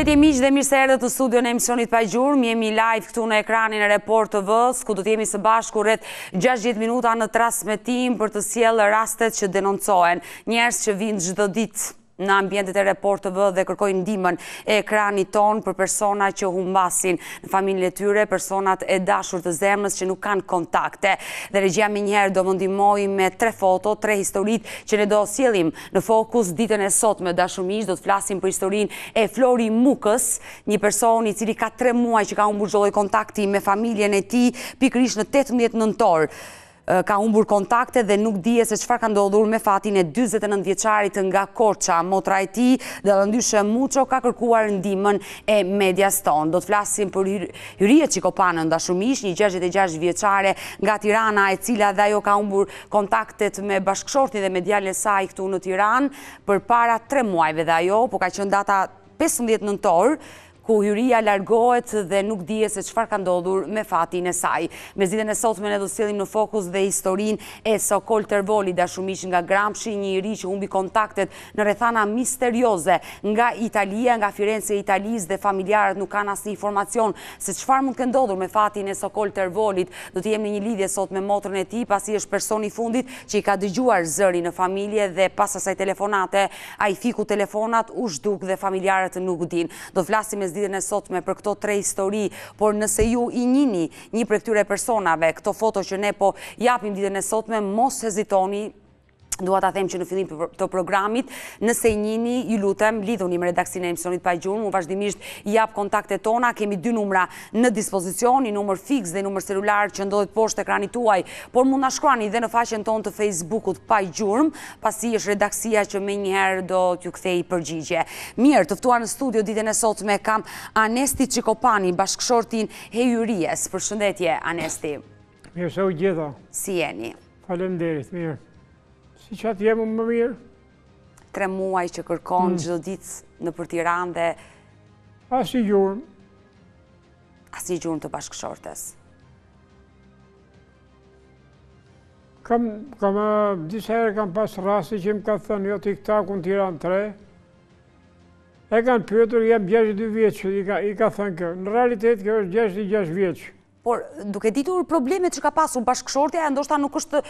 Përshëndetje miq dhe mirë se erdhët në studion e emisionit pa gjurmë. Jemi live këtu në ekranin e Report TV, ku do të jemi së bashku rreth 60 minuta në transmetim për të sjellë rastet që denoncohen, njerëz që vijnë çdo ditë në ambientet e Report TV dhe kërkojnë ndihmën e ekranit tonë për persona që humbasin në familjen e tyre, personat e dashur të zemrës që nuk kanë kontakte. Dhe regjia menjëherë do më ndihmojë me tre foto, tre historitë që ne do sjellim në fokus ditën e sotme të dashur miq, do të flasim për historinë e Flori Mukës, një person i cili ka tre muaj që ka humbur çdo lloj kontakti me familjen e tij, pikërisht në 18 nëntor. ka humbur kontaktet dhe nuk dihet se çfarë ka ndodhur me fatin e dyzet e nëntë vjeçarit nga Korça, motra e tij, Dallëndyshe Muço ka kërkuar ndihmën e medias tonë. Do të flasim për Hyrie Çikopanën, dashur miq, një gjashtëdhjetë e gjashtë vjeçare nga Tirana, e cila dhe ajo ka humbur kontaktet me bashkëshortin dhe me djalin e saj këtu në Tiranë përpara tre muajve dhe ajo, po ka qenë data 15 nëntor, ku Hyria largohet dhe nuk dihet se çfarë ka ndodhur me fatin e saj. Mesditën e sotme ne do sjellim në fokus dhe historinë e Sokol Tervolit, dashur miq nga Gramshi, një i ri që humbi kontaktet në rrethana misterioze nga Italia, nga Firence e Italisë dhe familjarët nuk kanë asnjë informacion se çfarë mund të ketë ndodhur me fatin e Sokol Tervolit. Do të jem në një lidhje sot me motrën e tij, pasi është personi i fundit që i ka dëgjuar zërin në familje dhe pas asaj telefonate Ai fiku telefonat, u zhduk dhe familjarët nuk dinë. Do të flasim mesditën e sotme për këto tre histori, por nëse ju i njihni një prej këtyre personave, këto foto që ne po japim ditën e sotme, mos hezitoni, dua ta them që në fillim të programit, nëse i njihni, ju lutem, lidhuni me redaksinë e emisionit pa gjurmë, unë vazhdimisht i jap kontaktet tona, kemi dy numra në dispozicion, një numër fiks dhe numër celular që ndodhet poshtë ekranit tuaj, por mund na shkruani dhe në faqen tonë të Facebook-ut pa gjurmë, pasi është redaksia që menjëherë do t'ju kthejë përgjigje. Mirë, të ftuar në studio ditën e sotme kam Anesti Çikopani, bashkëshortin e Hyries. Përshëndetje Anesti. Mirë se ju gjeta. Si jeni? Faleminderit, mirë. S'ke ça të jemi më mirë? Tre muaj që kërkon mm. çdo ditë nëpër Tiranë dhe asnjë gjurmë asnjë gjurmë të bashkëshortes. Kam, kam, disa herë kam pas raste që më kanë thënë, jo te Tiku Taku në Tiranë të Re, e kanë pyetur, jam 62 vjeçe, i ka, i ka thënë kjo. Në realitet, kjo është 66 vjeçe. Por, duke ditur problemet që ka pasur bashkëshortja, ndoshta nuk është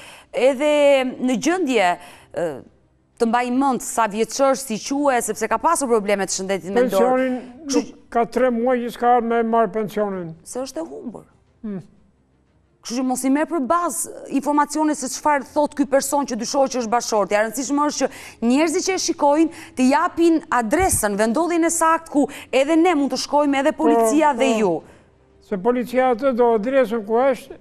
edhe në gjendje të mbajë mend sa vjeç është si quhet, sepse ka pasur probleme të shëndetit mendor. Pensionin, Kështu ka tre muaj që s'ka me marrë pensionin. se është e humbur. Hmm. Kështu që mos i merr për bazë informacione se çfarë thotë ky person që dyshohet që është bashkëshorti. E rëndësishme është që njerëzit që e shikojnë të japin adresën, vendndodhjen e saktë ku edhe ne mund të shkojmë edhe Po, policia dhe po. ju. Se policia atë do adresën ku është,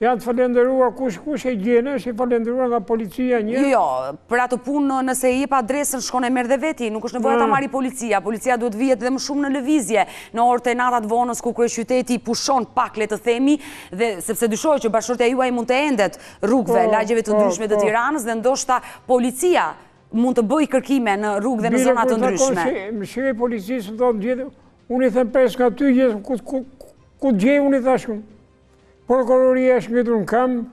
Janë të falenderuar kush kush e gjen, është i falenderuar nga policia një? Jo, për atë punë nëse i jep adresën shkon e merr dhe veti, nuk është nevoja ta marri policia. Policia duhet të vihet dhe më shumë në lëvizje, në orët e natës vonë kur kryeqyteti pushon pak le të themi dhe sepse dyshohet që bashkëshortja juaj mund të endet rrugëve, po, lagjeve të po, ndryshme të po. Tiranës dhe ndoshta policia mund të bëjë kërkime në rrugë dhe në zona të ndryshme. Më shkruaj policisë, më thonë Unë i them pres nga ty gjeje, ku, ku, ku ta gjej unë i thashë. Prokuroria është ngritur në këmbë,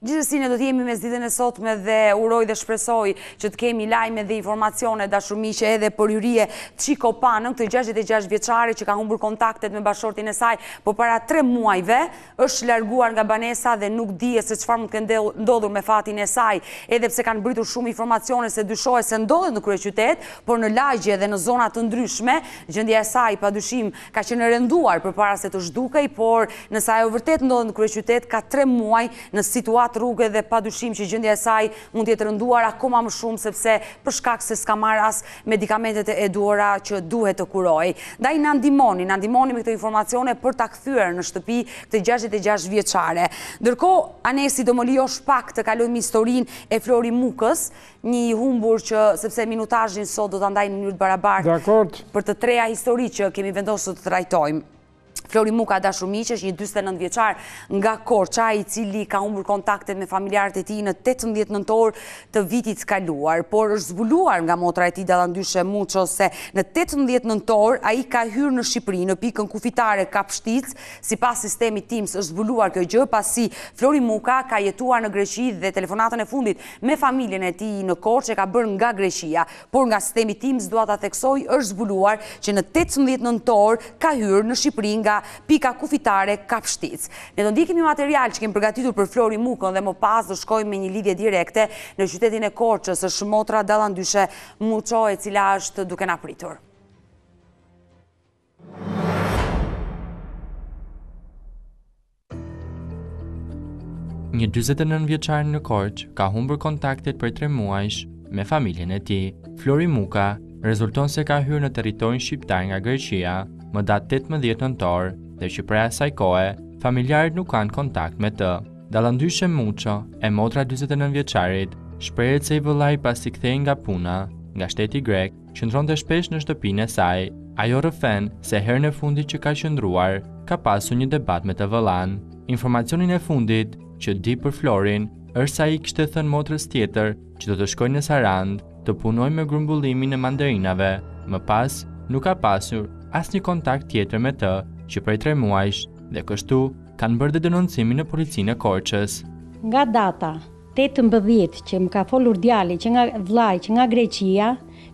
Gjithsesi ne do të jemi me ditën e sotme dhe uroj dhe shpresoj që të kemi lajme dhe informacione dashur miq edhe për Jurie Çikopanën këtë 66 vjeçare që ka humbur kontaktet me bashkëshortin e saj për po para 3 muajve është larguar nga banesa dhe nuk dihet se çfarë mund të ketë ndodhur me fatin e saj, edhe pse kanë mbërritur shumë informacione se dyshohet se ndodhet në kryeqytet, por në lagje dhe në zona të ndryshme. Gjendja e saj padyshim ka qenë e rënduar përpara se të zhdukej, por nëse ajo vërtet ndodhet në kryeqytet ka tre muaj në situatë rruge dhe padyshim që gjendja e saj mund të jetë rënduar akoma më shumë sepse për shkak se s'ka marrë as medikamentet e duhura që duhet të kurohej. Ndaj na ndihmoni, na ndihmoni me këto informacione për ta kthyer në shtëpi këtë 66 vjeçare. Ndërkohë, Anesi do më lejosh pak të kalojmë te historia e Flori Mukës, një i humbur që sepse minutazhin sot do ta ndajmë në mënyrë të barabartë për të treja historitë që kemi vendosur të trajtojmë. Flori Muka, dashur miq, është një 49 vjeçar nga Korça, i cili ka humbur kontaktet me familjarët e tij në 18 nëntor të vitit të kaluar, por është zbuluar nga motra e tij Dallandyshe Muço se në 18 nëntor ai ka hyrë në Shqipëri në pikën kufitare Kapshticë, sipas sistemit TIMS është zbuluar kjo gjë pasi Flori Muka ka jetuar në Greqi dhe telefonatën e fundit me familjen e tij në Korçë e ka bërë nga Greqia. por nga sistemi TIMS dua ta theksoj është zbuluar që në tetëmbëdhjetë nëntor ka hyrë në Shqipëri nga pika kufitare Kapshticë. Ne do ndjekim një material që kemi përgatitur për Flori Mukën dhe më pas do shkojmë me një lidhje direkte në qytetin e Korçës, është motra Dallandyshe Muço e cila është duke na pritur. Një 49 vjeçar në Korçë ka humbur kontaktet prej 3 muajsh me familjen e tij. Flori Muka rezulton se ka hyrë në territorin shqiptar nga Greqia më datë 18 nëntor dhe që prej asaj kohe familjarët nuk kanë kontakt me të. Dallandyshe Muço, e motra e 49 vjeçarit shprehet se i vëllai pasi kthehej nga puna nga shteti grek Qëndronte shpesh në shtëpinë e saj. Ajo rrëfen se herën e fundit që ka qëndruar, ka pasur një debat me të vëllanë. Informacionin e fundit që di për Florin është se ai i kishte thënë motrës tjetër që do të shkojë në Sarandë të punojë me grumbullimin e mandarinave. Më pas, nuk ka pasur asnjë kontakt tjetër me të që prej tre muajsh dhe kështu kanë bërë dhe denoncimin në policinë e Korçës. Nga data Tetëmbëdhjetë, që më ka folur djali, që nga, vëllai, që nga Greqia,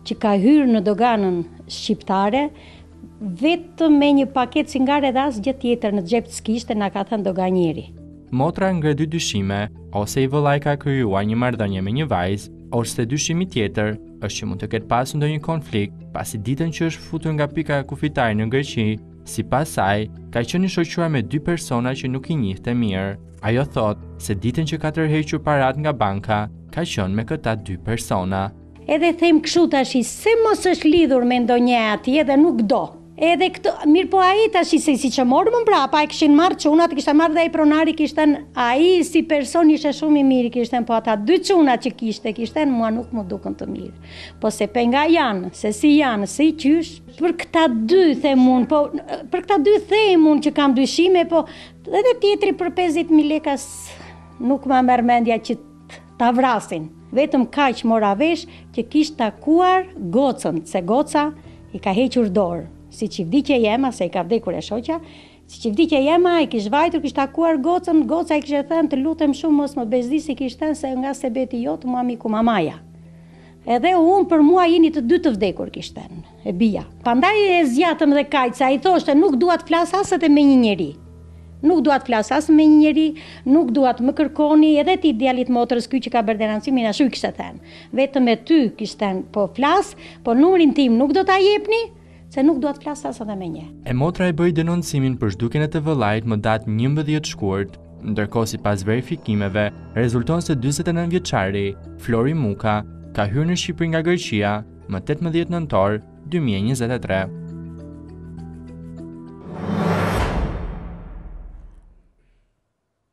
që ka hyrë në doganën shqiptare, vetëm me një paketë cigare dhe asgjë tjetër në xhep s'kishte, na ka thënë doganieri. Motra ngre dy dyshime, ose i vëllai ka krijuar një marrëdhënie me një vajzë, ose dyshimi tjetër është që mund të ketë pasur ndonjë konflikt, pasi ditën që është futur nga pika kufitare në Greqi, Sipas saj, ka qenë i shoqëruar me dy persona që nuk i njihte mirë. Ajo thotë se ditën që ka tërhequr paratë nga banka, ka qenë me këta dy persona. Edhe them kështu tashi, se mos është lidhur me ndonjë atje dhe nuk do. Edhe këtë, mirëpo ai tashi siç e morëm më mbrapa, e kishin marrë çunat, e kishte marrë dhe ai pronari i kishte thënë, ai si person ishte shumë i mirë, kishte thënë, po ata dy çunat që kishte, kishte thënë, mua nuk m'u dukën të mirë. Po se pe nga janë, se si janë, si qysh, Për këta dy them unë, po për këta dy them unë që kam dyshime, po edhe tjetri për 50.000 lekë as nuk ma merr mendja që ta vrasin. Vetëm kaq mora vesh që kish takuar gocën, se goca i ka hequr dorë, siç i vdiq e ëma, se i ka vdekur e shoqja, Siç i vdiq e ëma, i kish vajtur, kish takuar gocën, goca i kish thënë, të lutem shumë, mos më bezdis, i kish thënë, se nga sebeti jot, mua m'iku mamaja. Edhe unë për mua jini të dy të vdekur, kish thënë, e bija. Pandaj e zgjatëm dhe kaq, se ai thoshte, nuk dua të flas as edhe me një njeri. Nuk dua të flas as me një njeri, nuk dua të më kërkoni, edhe atij djalit të motrës ky që ka bërë denoncimin, ashtu i kishte thënë. Vetëm me ty, kish thënë, po flas, po numrin tim nuk do ta jepni, Se nuk dua të flas as edhe me një. E motra e bëri denoncimin për zhdukjen e të vëllait më datë njëmbëdhjetë shkurt, ndërkohë sipas verifikimeve rezulton se dyzet e nëntë vjeçari, Flori Muka, ka hyrë në Shqipëri nga Greqia më tetëmbëdhjetë nëntor dy mijë e njëzet e tre.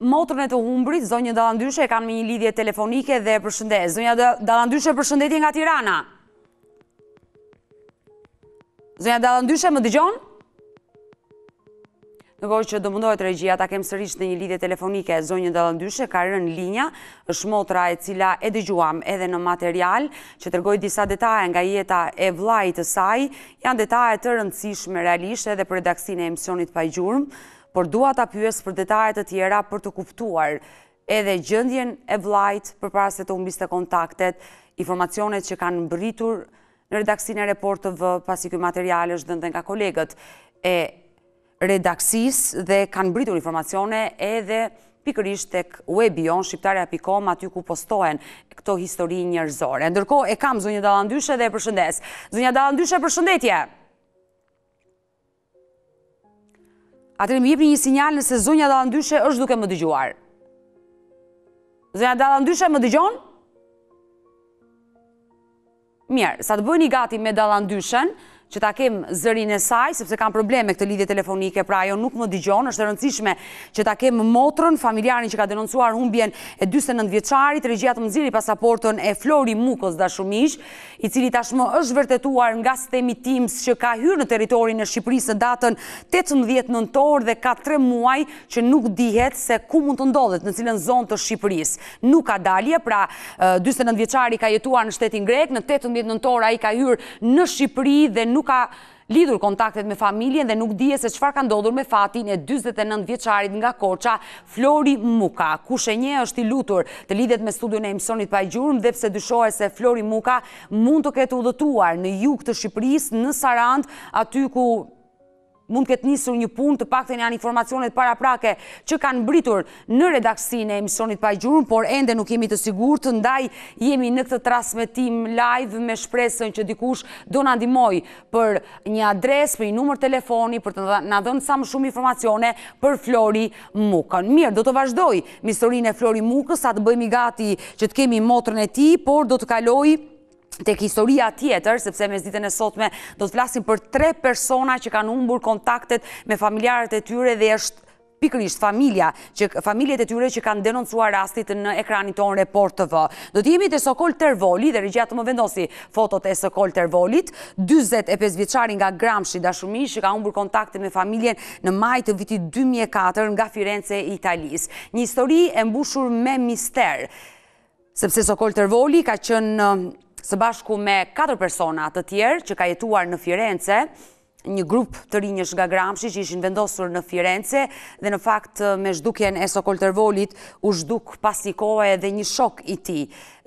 Motrën e të humbrit, zonjën Dallandyshe e kam me një lidhje telefonike dhe e përshëndes. Zonja Dallandyshe, përshëndetje nga Tirana. Zonja Dallandyshe, më dëgjon? Ndërkohë që do mundohet regjia ta kem sërish në një lidhje telefonike zonjën Dallandyshe, ka rënë linja, është motra e cila e dëgjuam edhe në material, që tregoi disa detaje nga jeta e vëllait të saj, janë detaje të rëndësishme realisht edhe për redaksinë e emisionit Pa Gjurmë, por dua ta pyes për detaje të tjera për të kuptuar edhe gjendjen e vëllait përpara se të humbiste kontaktet, informacionet që kanë mbërritur në redaksinë e Report TV, pasi ky material është dhënë nga kolegët e redaksisë dhe kanë mbërritur informacione edhe pikërisht tek webi ynë shqiptarja.com aty ku postohen këto histori njerëzore. Ndërkohë e kam zonjën Dallandyshe dhe e përshëndes. Zonja Dallandyshe, përshëndetje. Atëherë më jepni një sinjal nëse zonja Dallandyshe është duke më dëgjuar. Zonja Dallandyshe më dëgjon? Mirë, sa të bëni gati me Dallandyshen, që ta kem zërin e saj, sepse kam probleme këtë lidhje telefonike, pra ajo nuk më dëgjon, është e rëndësishme që ta kem motrën, familjarin që ka denoncuar humbjen e 49 vjeçarit, regjia të më nxjerrë pasaportën e Flori Mukës dashamirës, i cili tashmë është vërtetuar nga sistemi TIMS që ka hyrë në territorin e Shqipërisë në datën tetëmbëdhjetë nëntor dhe ka tre muaj që nuk dihet se ku mund të ndodhet, në cilën zonë të Shqipërisë. Nuk ka dalje, pra dyzet e nëntë vjeçari ka jetuar në shtetin grek, në tetëmbëdhjetë nëntor ai ka hyrë në Shqipëri dhe nuk ka Lidhur kontaktet me familjen dhe nuk dihet se çfarë ka ndodhur me fatin e dyzet e nëntë vjeçarit nga Korça, Flori Muka. Kush e njeh është i lutur të lidhet me studion e emisionit Pa Gjurmë dhe pse dyshohet se Flori Muka mund të ketë udhëtuar në jug të Shqipërisë, në Sarandë, aty ku mund të ketë nisur një punë, të paktën janë informacionet paraprake që kanë mbërritur. në redaksinë e emisionit Pa Gjurmë, por ende nuk jemi të sigurt, ndaj jemi në këtë transmetim live me shpresën që dikush do na ndihmojë për një adresë, për një numër telefoni për të na dhënë sa më shumë informacione për Flori Mukën. Mirë, do të vazhdoj me historinë e Flori Mukës, sa të bëhemi gati që të kemi motrën e tij, por do të kaloj tek historia tjetër, sepse mesditën e sotme do të flasim për tre persona që kanë humbur kontaktet me familjarët e tyre dhe është pikërisht familja, familjet e tyre që kanë denoncuar rastet në ekranin tonë Report TV. Do të jemi te Sokol Tervoli dhe regjia të më vendosë fotot e Sokol Tervolit, 45 vjeçari nga Gramshi dashamirës që ka humbur kontaktin me familjen në maj të vitit 2004 nga Firence e Italisë. Një histori e mbushur me mister, sepse Sokol Tervoli ka qenë së bashku me katër persona të tjerë që ka jetuar në Firence, një grup të rinjësh nga Gramshi që ishin vendosur në Firence dhe në fakt me zhdukjen e Sokol Tërvolit u zhduk pas një kohe edhe një shok i tij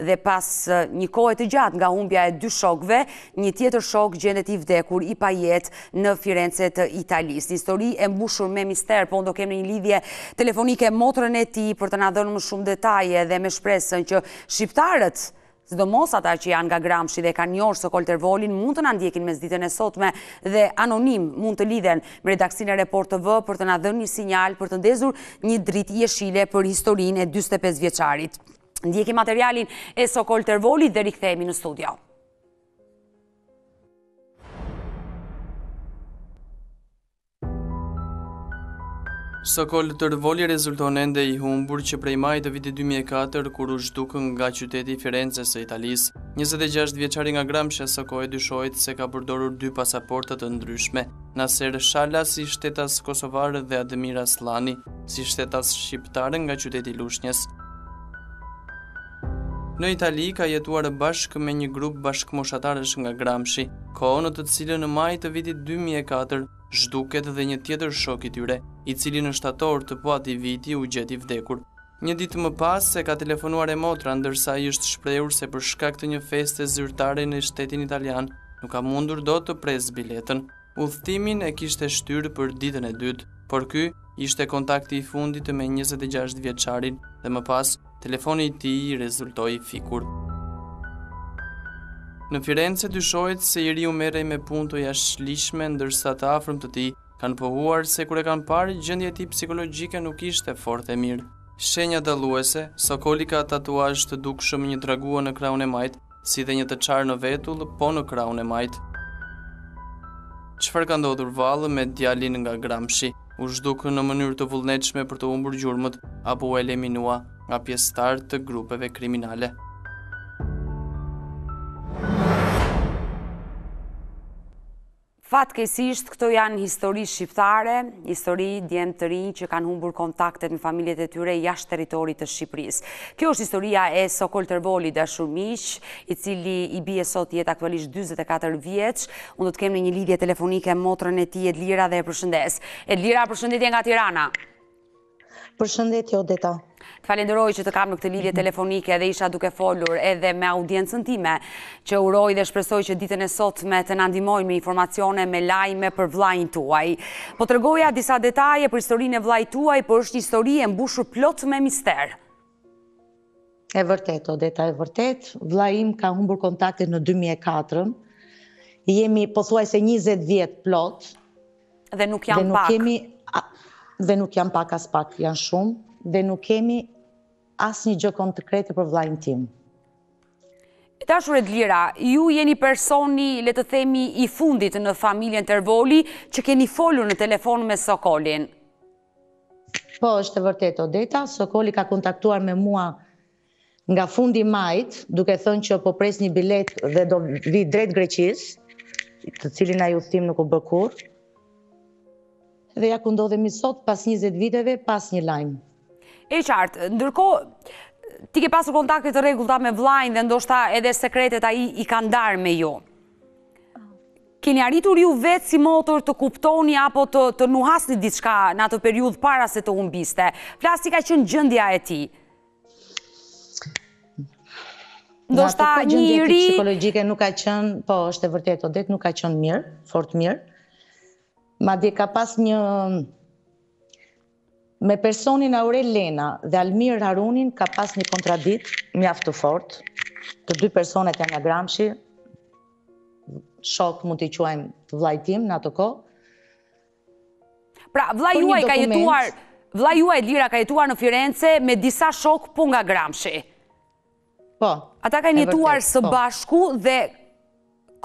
dhe pas një kohe të gjatë nga humbja e dy shokëve, një tjetër shok gjendet i vdekur i pajetë në Firence të Italisë. Një histori e mbushur me mister, po unë do kem në një lidhje telefonike motrën e tij për të na dhënë më shumë detaje dhe me shpresën që shqiptarët Sidomos ata që janë nga Gramshi dhe kanë njohur Sokol Tërvolin mund të na ndjekin mesditën e sotme dhe anonim mund të lidhen me redaksinë e Report TV për të na dhënë një sinjal për të ndezur një dritë jeshile për historinë e dyzet e pesë vjeçarit. Ndjekim materialin e Sokol Tërvolit dhe rikthehemi në studio. Sokol Tërvoli rezulton ende i humbur që prej majit të vitit dy mijë e katër, kur u zhduk nga qyteti i Firences së Italisë. Njëzet e gjashtë vjeçari nga Gramshi, Sokoli dyshohet se ka përdorur dy pasaporta të ndryshme, Naser Shala si shtetas kosovar dhe Admir Asllani si shtetas shqiptar nga qyteti i Lushnjes. Në Itali ka jetuar bashkë me një grup bashkëmoshatarësh nga Gramshi, kohë në të cilën në maj të vitit dy mijë e katër zhduket dhe një tjetër shok i tyre, i cili në shtator të po atij viti u gjet i vdekur. Një ditë më pas e ka telefonuar e motra, ndërsa ai është shprehur se për shkak të një feste zyrtare në shtetin italian, nuk ka mundur dot të presë biletën. Udhëtimin e kishte shtyrë për ditën e dytë, por ky ishte kontakti i fundit me njëzet e gjashtë vjeçarin dhe më pas Telefoni i tij i rezultoi i fikur. Në Firence dyshohet se i riu merrej me punë të jashtëligjshme ndërsa të afërm të tij kanë pohuar se kur e kanë parë gjendja e tij psikologjike nuk ishte fort e mirë. Shenja dalluese, Sokoli ka tatuazh të dukshëm një dragua në krahun e majtë, Si dhe një të çarë në vetull, po në krahun e majtë. Çfarë ka ndodhur vallë me djalin nga Gramshi? U zhduk në mënyrë të vullnetshme për të humbur gjurmët apo u eliminua nga pjesëtarë të grupeve kriminale. Fatkeqësisht këto janë histori shqiptare, histori djem të rinj që kanë humbur kontaktet me familjet e tyre jashtë territorit të Shqipërisë. Kjo është historia e Sokol Tërvoli, të dashur miq, i cili i bie sot të jetë aktualisht 44 vjeç. Unë do të kem në një lidhje telefonike motrën e tij Edlira dhe e përshëndes. Edlira, përshëndetje nga Tirana. Përshëndetje Odeta. Të falënderoj që të kam në këtë lidhje telefonike dhe isha duke folur edhe me audiencën time që uroj dhe shpresoj që ditën e sotme të na ndihmojnë me informacione, me lajme për vëllain tuaj. Po tregoja disa detaje për historinë e vëllait tuaj, por është një histori e mbushur plot me mister. E vërtetë, Odeta, e vërtetë, vëllai im ka humbur kontaktet në 2004, jemi pothuajse 20 vjet plot, Dhe nuk janë pak. Dhe nuk kemi dhe nuk janë pak aspak, janë shumë dhe nuk kemi asnjë gjë konkrete për vëllain tim. E dashur Edlira, ju jeni personi, le të themi, i fundit në familjen Tervoli, që keni folur në telefon me Sokolin. Po, është e vërtetë, Odeta, Sokoli ka kontaktuar me mua nga fundi i majit, duke thënë që po pres një biletë dhe do vi drejt Greqisë, të cilin ai udhëtim nuk u bë kurrë. Dhe ja ku ndodhemi sot pas 20 viteve pa asnjë lajm. E qartë, ndërkohë ti ke pasur kontakte të rregullta me vllain dhe ndoshta edhe sekretet ai i ka ndarë me ju. Keni arritur ju vetë si motër të kuptoni apo të, të nuhasni diçka në atë periudhë para se të humbiste. Flas, si ka qenë gjendja e tij. Në atë gjendje psikologjike nuk ka qenë, po është e vërtetë Odet nuk ka qenë mirë, fort mirë. Madje ka pas një me personin Aurel Lena dhe Almir Harunin ka pas një kontradiktë mjaft të fortë. Të dy personat janë nga Gramshi, shokë mund t'i quajmë të vëllait tim në atë kohë. Pra, vëllai juaj ka jetuar, vëllai juaj Lira ka jetuar në Firence me disa shokë po nga Gramshi. Po. Ata kanë jetuar së bashku dhe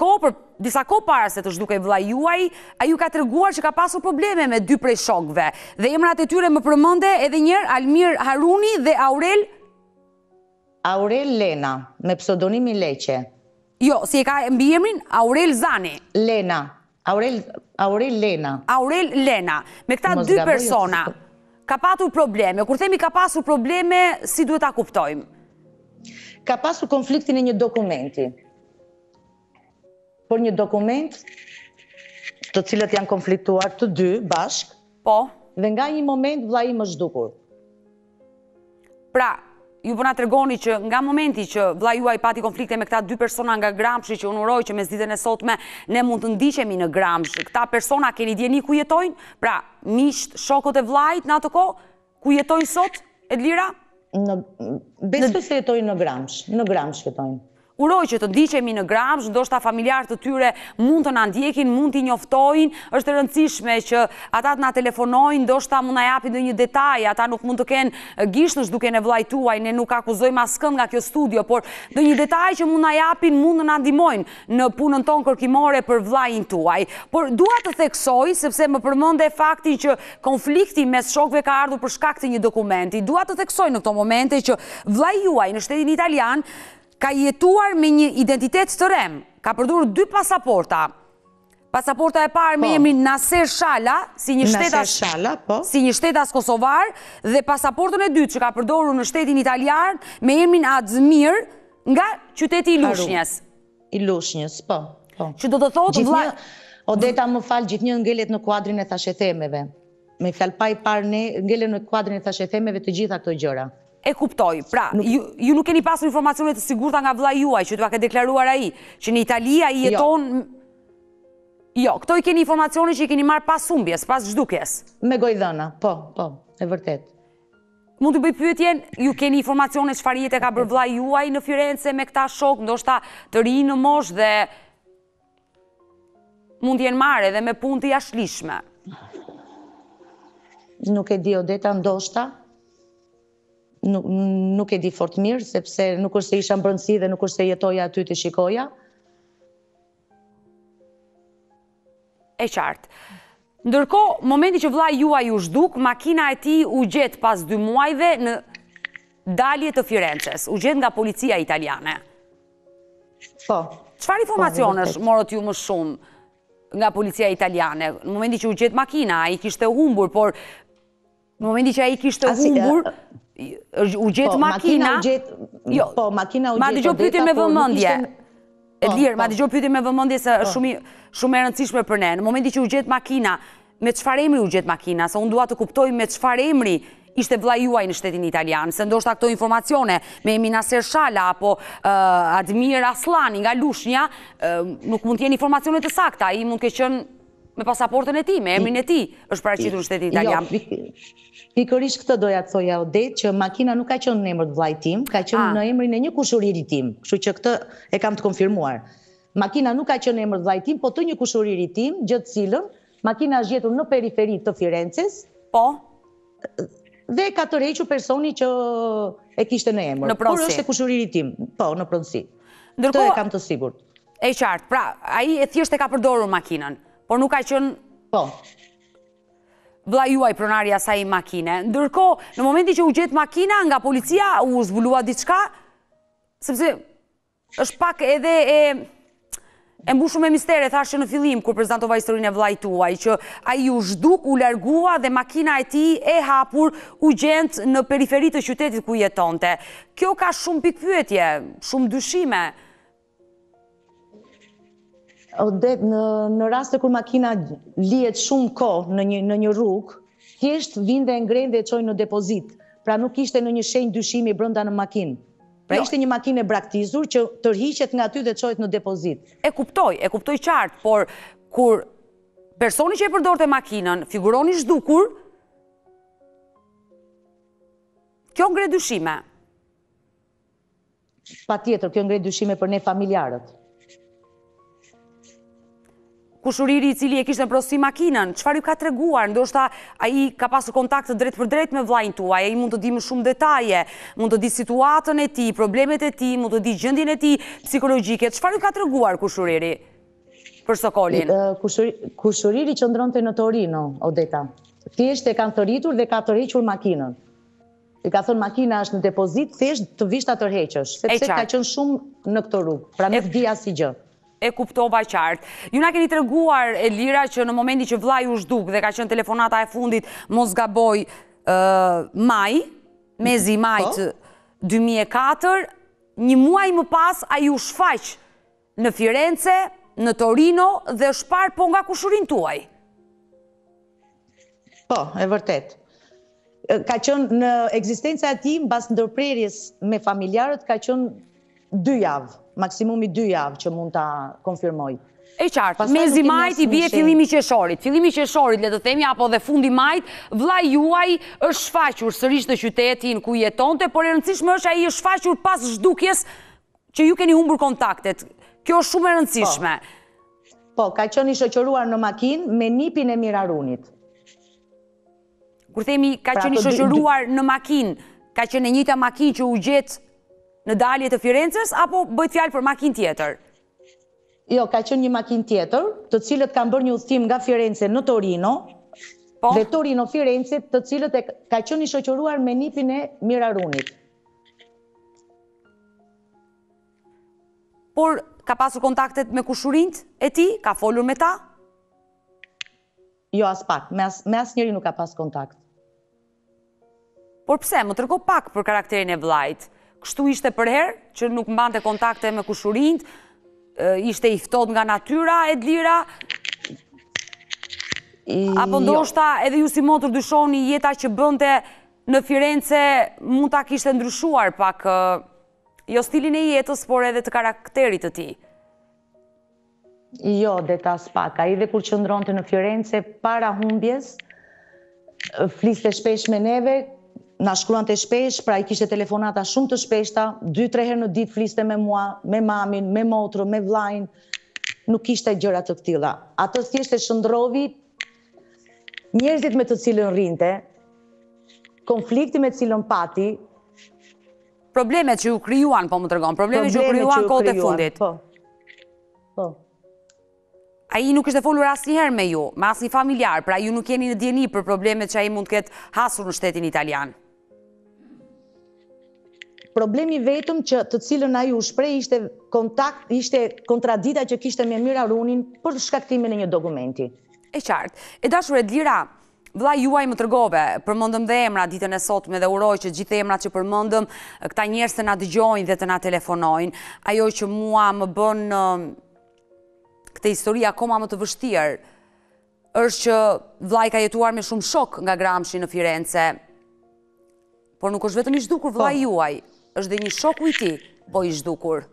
për disa kohë para se të zhdukej vëllai juaj, ai ju ka treguar që ka pasur probleme me dy prej shokëve. Dhe emrat e tyre m'i përmend edhe një herë Almir Haruni dhe Aurel... Aurel Lena, me pseudonimin Leqe. Jo, si e ka mbiemrin Aurel Zani. Lena, Aurel, Aurel Lena. Aurel Lena. Me këta dy persona ka patur probleme. Kur themi ka pasur probleme, si duhet ta kuptojmë? Ka pasur konfliktin e një dokumenti. Për një dokument të cilët janë konfliktuar të dy bashkë. Po. Dhe nga një moment vllai im është zhdukur. Pra, ju po na tregoni që nga momenti që vllai juaj pati konflikte me këta dy persona nga Gramshi që unë uroj që mesditën e sotme ne mund të ndiqemi në Gramsh. Këta persona keni dijeni ku jetojnë? Pra, miqtë, shokët e vllait në atë kohë ku jetojnë sot? Edlira? Në besoj se jetojnë në Gramsh, në Gramsh jetojnë. Uroj që të ndiqemi në Gramsh, ndoshta familjarë të tyre mund të na ndjekin, mund t'i njoftojnë, është e rëndësishme që ata të na telefonojnë, ndoshta mund na japin ndonjë detaj, ata nuk mund të kenë gisht në zhdukjen e vëllait tuaj, ne nuk akuzojmë askënd nga kjo studio, por ndonjë detaj që mund na japin, mund të na ndihmojnë në punën tonë kërkimore për vëllain tuaj. Por dua të theksoj, sepse më përmende faktin që konflikti mes shokëve ka ardhur për shkak të një dokumenti, dua të theksoj në këto momente që vëllai juaj në shtetin italian Ka jetuar me një identitet të rremë, ka përdorur dy pasaporta. Pasaporta e parë me emrin Naser Shala, si një shtetas Shala, po. Si një shtetas kosovar dhe pasaportën e dytë që ka përdorur në shtetin italian me emrin Azmir nga qyteti i Lushnjës. I Lushnjës, po. po. Që do të thotë vlla Odeta më fal gjithnjë ngelet në kuadrin e thashethemeve. Më fal, pa i parë ne ngelet në kuadrin e thashethemeve të gjitha këto gjëra. E kuptoj. Pra, ju nuk keni pasur informacione të sigurta nga vëllai juaj që t'jua ketë deklaruar ai, që në Itali ai jeton Jo, këto i keni informacione që i keni marrë pas humbjes, pas zhdukjes. Me gojdhëna, po, po, e vërtetë. Mund t'ju bëj pyetjen, ju keni informacione çfarë jete ka bërë vëllai juaj në Firence me këta shokë, ndoshta të rinj në moshë dhe Mund të jenë marrë edhe me punë të jashtëligjshme. Nuk e di Odeta, ndoshta. Nuk e di fort mirë, sepse nuk është se isha në brendësi dhe nuk është se jetoja aty të shikoja. E qartë. Ndërkohë, momentin që vëllai juaj u zhduk, makina e tij u gjet pas dy muajve në dalje të Firences. U gjet nga policia italiane. Po. Çfarë informacionesh morët ju më shumë nga policia italiane? Në momentin që u gjet makina, ai kishte humbur, por Në momentin që ai kishte humbur, u gjet makina. Jo, po makina u gjet. Ma dëgjo pyetjen me vëmendje. Po, Edir, ma dëgjo pyetjen me vëmendje se është shumë e rëndësishme për ne. Në momentin që u gjet makina, me çfarë emri u gjet makina? Se unë dua të kuptoj me çfarë emri ishte vëllai juaj në shtetin italian, se ndoshta këto informacione me emrin Naser Shala apo Admir Asllani nga Lushnja, nuk mund të jenë informacione të sakta, ai mund të ketë qënë Me pasaportën e tij, me emrin e tij, është paraqitur në shtetin italian. Jo, pikërisht këtë doja të thoja Odet, që makina nuk ka qenë në emër të vllait tim, ka qenë ah. në emrin e një kushuriri tim. Kështu që këtë e kam të konfirmuar. Makina nuk ka qenë në emër të vllait tim, po të një kushuriri tim, gjë të cilën makina është gjetur në periferi të Firences. Po. Dhe e ka tërhequr personi që e kishte në emër. Në pronësi. Por është e kushuriri tim. Po, në pronësi. Ndërkohë, kam të sigurt. E qartë, pra, ai thjesht e ka përdorur makinën, por nuk ka qenë... Po. Vëllai juaj pronari i asaj makine. Ndërkohë, në momentin që u gjet makina nga policia, u zbulua diçka, sepse është pak edhe e... E mbushur me mistere, thashë që në fillim, kur prezantova historinë e vëllait tuaj, që ai u zhduk, u largua dhe makina e tij e hapur u gjet në periferi të qytetit ku jetonte. Kjo ka shumë pikëpyetje, shumë dyshime. Odeta, në, në raste kur makina lihet shumë kohë në një, në një rrugë, thjesht vijnë dhe e ngrenë dhe e çojnë në depozitë. Pra nuk ishte ndonjë shenjë dyshimi brenda në makinë. Jo. Pra ishte një makinë e braktisur që tërhiqet nga aty dhe çohet në depozitë. E kuptoj, e kuptoj qartë, por kur personi që e përdorte makinën figuron i zhdukur, kjo ngre dyshime. Patjetër, kjo ngre dyshime për ne familjarët. Kushëriri i cili e kishte në pronësi makinën, çfarë ju ka treguar? Ndoshta ai ka pasur kontakt drejtpërdrejt me vëllain tuaj, ai mund të dijë më shumë detaje, mund të dijë situatën e tij, problemet e tij, mund të dijë gjendjen e tij psikologjike. Çfarë ju ka treguar kushëriri për Sokolin? Kushëriri qëndronte në Torino, Odeta. Thjesht e kanë thërritur dhe ka tërhequr makinën. I ka thënë makina është në depozitë, thjesht të vish ta tërheqësh, sepse ka qenë shumë në këtë rrugë, pra nuk di asnjë gjë. E kuptova qartë. Ju na keni treguar Elira që në momentin që vëllai u zhduk dhe ka qenë telefonata e fundit, mos gaboj, maj, mezi i majit 2004, po. një muaj më pas ai u shfaq Në Firence, në Torino dhe është parë po nga kushërinjtë tuaj. Po, e vërtetë. Ka qenë ekzistenca e tij, mbas ndërprerjes me familjarët, ka qenë dy javë, maksimumi dy javë që mund ta konfirmoj. E qartë, mezi i majit i bie fillimi i qershorit. Fillimi i qershorit, le të themi, apo dhe fundi i majit, vëllai juaj është shfaqur sërish në qytetin ku jetonte, por e rëndësishme është ai është shfaqur pas zhdukjes që ju keni humbur kontaktet. Kjo është shumë e rëndësishme. Po, po ka qenë i shoqëruar në makinë me nipin e Mirarunit. Kur themi pra, ka qenë i shoqëruar në makinë, ka qenë e njëjta makinë që u gjet në dalje të Firences apo bëhet fjalë për makinë tjetër? Jo, ka qenë një makinë tjetër, të cilët kanë bërë një udhëtim nga Firence në Torino, po? dhe Torino Firence, të cilët ka qenë i shoqëruar me nipin e Mirarunit. Por, ka pasur kontaktet me kushurinjt e tij, ka folur me ta? Jo, aspak, me as, me asnjëri nuk ka pas kontakt. Por pse, më trego pak për karakterin e vëllait. Kështu ishte përherë që nuk mbante kontakte me kushurinjt, ishte i ftohtë nga natyra, Edlira? Apo ndoshta edhe ju si motër dyshoni jeta që bënte Në Firence mund ta kishte ndryshuar pak jo stilin e jetës, por edhe të karakterit të tij. Jo, Odeta, aspak, ai dhe kur qëndronte në Firence, para humbjes, fliste shpesh me neve, na shkruante shpesh, pra ai kishte telefonata shumë të shpeshta, dy, tre herë në ditë fliste me mua, me mamin, me motrën, me vëllain, nuk kishte gjëra të këtilla. Atë thjesht e shëndrroi Njerëzit me të cilën rrinte, konflikti me të cilën pati, Problemet që iu krijuan, po më tregon, problemet që iu krijuan kohët e fundit. Po. Po. Ai nuk kishte folur asnjëherë me ju, me asnjë familjar, pra ju nuk jeni në dijeni për problemet që ai mund të ketë hasur në shtetin italian. Problemi i vetëm që të cilën ai u shpreh ishte kontakt, ishte kontradikta që kishte me Mira Runin për shkaktimin e një dokumenti. E qartë. E dashur Edlira, vëllai juaj më tregove, përmendëm dhe emra ditën e sotme dhe uroj që gjithë emra që përmendëm këta njerëz të na dëgjojnë dhe të na telefonojnë. Ajo që mua më bën këtë histori akoma më të vështirë, është që vllai ka jetuar me shumë shokë nga Gramshi në Firence. Por nuk është vetëm i zhdukur po. vllai juaj, është dhe një shok i tij, po i zhdukur.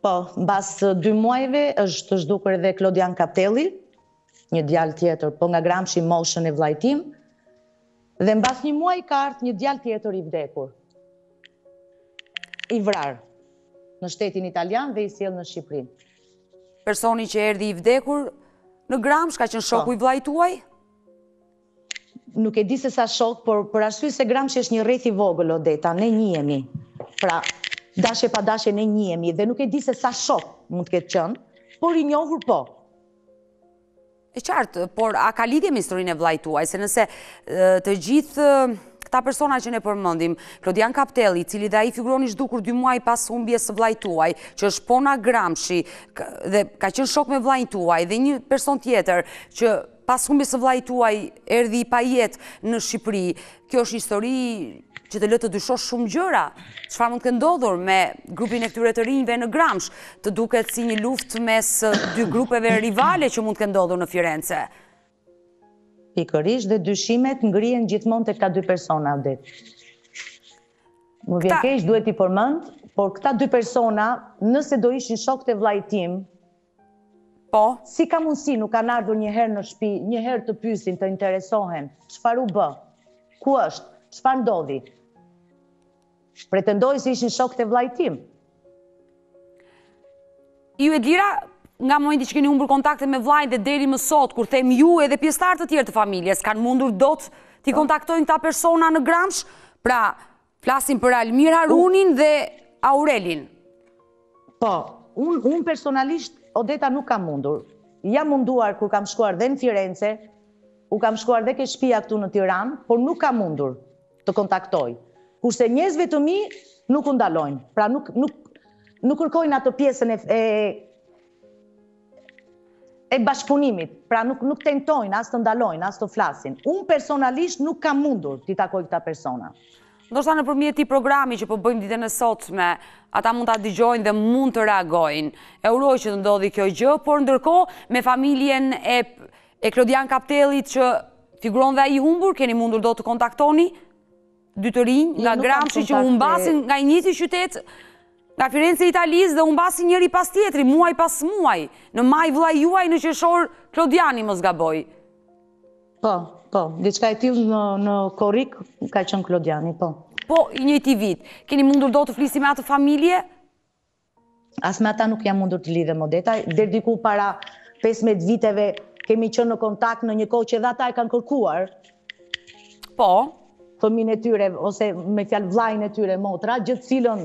Po, mbas dy muajve është zhdukur edhe Klodian Kaptelli, një djalë tjetër, po nga Gramshi moshën e vllait tim. Dhe mbas një muaji ka ardhur një djalë tjetër i vdekur, i vrarë, në shtetin italian dhe i sjellë në Shqipëri. Personi që erdhi i vdekur në Gramsh ka qenë shoku po. i vllait tuaj? Nuk e di se sa shok, por për arsye se Gramshi është një rreth i vogël Odeta, ne njihemi. Pra, dashje pa dashje ne njihemi dhe nuk e di se sa shok mund të ketë qenë, por i njohur po. E qartë, por a ka lidhje me historinë e vllait tuaj, se nëse të gjithë këta persona që ne përmendim, Klodian Kaptelli, i cili dhe ai figuron i zhdukur dy muaj pas humbjes së vllait tuaj, që është po nga Gramshi dhe ka qenë shok me vllain tuaj dhe një person tjetër që pas humbjes së vllait tuaj erdhi i pajetë në Shqipëri, Kjo është një histori që të lë të dyshosh shumë gjëra, çfarë mund të ketë ndodhur me grupin e këtyre të rinjve në Gramsh, të duket si një luftë mes dy grupeve rivale që mund të kenë ndodhur në Firence. Pikërisht dhe dyshimet ngrihen gjithmonë tek këta dy persona, Odeta. Më vjen keq, duhet t'i përmend, por këta dy persona, nëse do ishin shokët e vllait tim, Po, si ka mundësi nuk kanë ardhur një herë në shpi, një herë të pyesin, të interesohen, çfarë u bë? Ku është? Çfarë ndodhi? Pretendojnë se ishin shokët e vllait tim. Ju Edlira, nga momenti që keni humbur kontaktet me vllain dhe deri më sot kur them ju edhe pjesëtarë të tjerë të familjes kanë mundur dot t'i kontaktojnë këta persona në Gramsh, pra Flasim për Almir Harunin dhe Aurelin. Po, unë personalisht Odeta nuk kam mundur. Jam munduar kur kam shkuar dhe në Firence, u kam shkuar dhe ke shpia këtu në Tiranë, por nuk kam mundur të kontaktoj. Kurse njerëzve të mi nuk u ndalojnë, pra nuk kërkojnë atë pjesën e e bashkëpunimit, pra nuk nuk tentojnë as të ndalojnë, as të flasin. Unë personalisht nuk kam mundur t'i takoj këta persona. Ndoshta nëpërmjet këtij programi që po bëjmë ditën e sotme, ata mund ta dëgjojnë dhe mund të reagojnë. E uroj që të ndodhë kjo gjë, por ndërkohë me familjen e e Klodian Kaptellit që figuron dhe ai i humbur, keni mundur dot të kontaktoni? Dy të rinj nga Gramshi që humbasin nga i njëjti qytet nga Firence e Italisë dhe humbasin njëri pas tjetri, muaj pas muaj, në maj vëllai juaj në qeshor Klodiani mos gaboj. Po, po, diçka e tillë në, në korrik ka qenë Klodiani, po. Po, i njëjti vit. Keni mundur dot të flisni me atë familje? As me ata nuk kam mundur të lidhem Odeta, deri diku para 15 viteve kemi qenë në kontakt në një kohë që edhe ata e kanë kërkuar. Po, fëmijën e tyre, ose me fjalë vllain e tyre, motra, gjë të cilën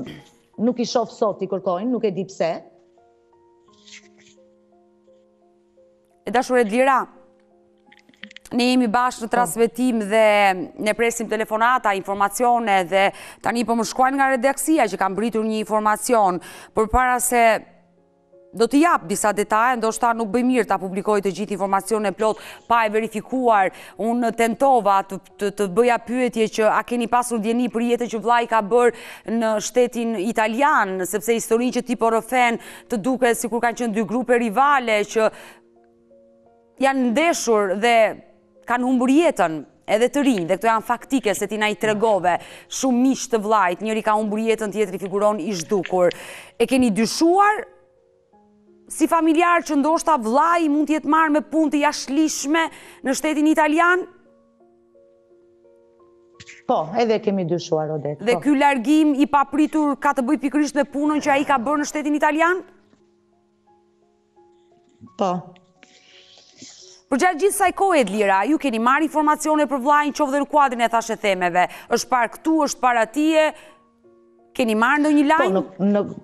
nuk i shof sot t'i kërkojnë, nuk e di pse. E dashur Edlira, ne jemi bashkë në transmetim dhe ne presim telefonata, informacione dhe tani po më shkruajnë nga redaksia që ka mbërritur një informacion përpara se do të jap disa detaje, ndoshta nuk bëj mirë ta publikoj të gjithë informacionin e plotë pa e verifikuar. Unë tentova të të të bëja pyetje që a keni pasur dijeni për jetën që vllai ka bërë në shtetin italian, sepse historinë që ti po rrëfen të duket sikur kanë qenë dy grupe rivale që janë ndeshur dhe kanë humbur jetën edhe të rinj dhe këto janë faktike se ti na i tregove shumë miq të vllait, njëri ka humbur jetën, tjetri figuron i zhdukur. E keni dyshuar Si familjarë që ndoshta vllai mund të jetë marrë me punë të jashtëligjshme në shtetin italian? Po, edhe kemi dyshuar Odet. Dhe po. ky largimi i papritur ka të bëjë pikërisht me punën që ai ka bërë në shtetin italian? Po. Përgjatë gjithë kësaj kohe Edlira, ju keni marrë informacione për vllain qoftë dhe në kuadrin e thashethemeve, është parë këtu, është parë atje, Keni marrë ndonjë lajm?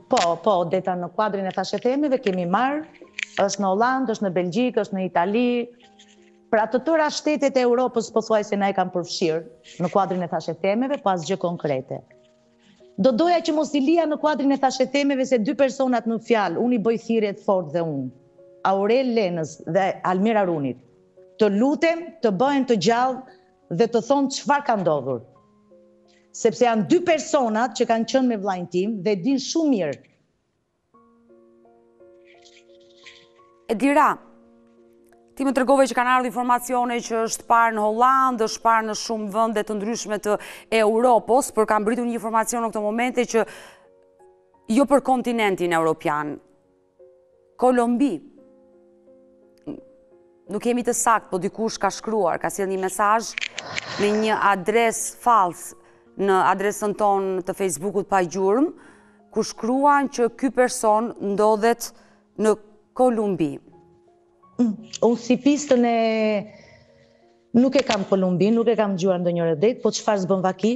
Po, po, Odeta, në kuadrin e thashethemeve, kemi marrë, është në Hollandë, është në Belgjikë, është në Itali, pra të tëra shtetet e Europës pothuajse na e kanë përfshirë në kuadrin e thashethemeve, po asgjë konkrete. Do doja që mos e lija në kuadrin e thashethemeve se dy personat në fjalë, unë i bëj thirrje fort dhe unë, Aurel Lenës dhe Almir Arunit, të lutem të bëhen të gjallë dhe të thonë çfarë ka ndodhur, Sepse janë dy personat që kanë qenë me vllain tim dhe e dinë shumë mirë. Edlira, ti më tregove që kanë ardhur informacione që është parë në Hollandë, është parë në shumë vende të ndryshme të Europës, por ka mbërritur një informacion në këto momente që jo për kontinentin europian. Kolumbi. Nuk jemi të saktë, po dikush ka shkruar, ka sjellë një mesazh me një adresë fals në adresën tonë të Facebookut Pa Gjurmë, ku shkruan që ky person ndodhet në Kolumbi. Mm, unë si pistën e... Nuk e kam Kolumbi, nuk e kam dëgjuar ndonjëherë Odeta, po çfarë s'bën vaki?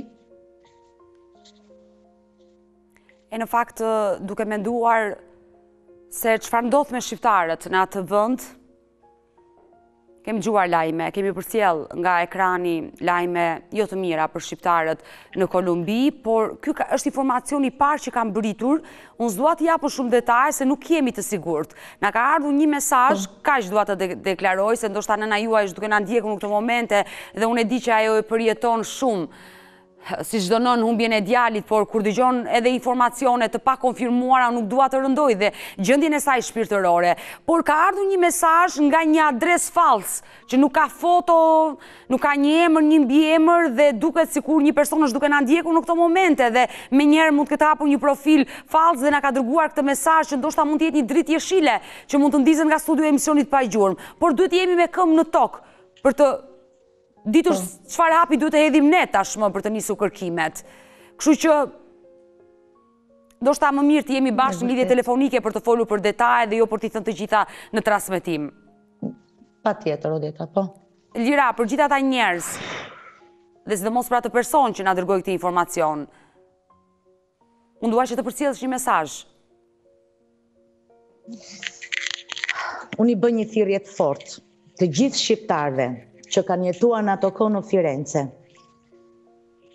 E në fakt, duke menduar se çfarë ndodh me shqiptarët në atë vend, kemi dëgjuar lajme, kemi përcjellë nga ekrani lajme jo të mira për shqiptarët në Kolumbi, por ky është informacioni i parë që ka mbërritur, unë s'dua të jap shumë detaje se nuk jemi të sigurt. Na ka ardhur një mesazh, po. kaq dua të deklaroj, se ndoshta nëna juaj është duke na ndjekur në këto momente, dhe unë e di që ajo e përjeton shumë, Si çdo nënë humbjen e djalit, por kur dëgjon edhe informacione të pakonfirmuara, nuk dua të rëndoj dhe gjendjen e saj shpirtërore, por ka ardhur një mesazh nga një adresë fallc, që nuk ka foto, nuk ka një emër, një mbiemër dhe duket sikur një person është duke na ndjekur në këto momente dhe menjëherë mund të ketë hapur një profil fallc dhe na ka dërguar këtë mesazh që ndoshta mund të jetë një dritë jeshile që mund të ndizet nga studio e emisionit Pa Gjurmë, por duhet të jemi me këmbë në tokë për të ditur çfarë hapi duhet të hedhim ne tashmë për të nisur kërkimet. Kështu që ndoshta më mirë të jemi bashkë në lidhje telefonike për të folur për detaje dhe jo për t'i thënë të gjitha në transmitim. Patjetër, Odeta, po. Edlira, për gjithë ata njerëz, dhe sidomos për atë person që na dërgoi këtë informacion, Unë dua që të përcjellësh një mesazh. Unë i bëj një thirrje të fortë të gjithë shqiptarëve që kanë jetuar në ato kohë në Firence,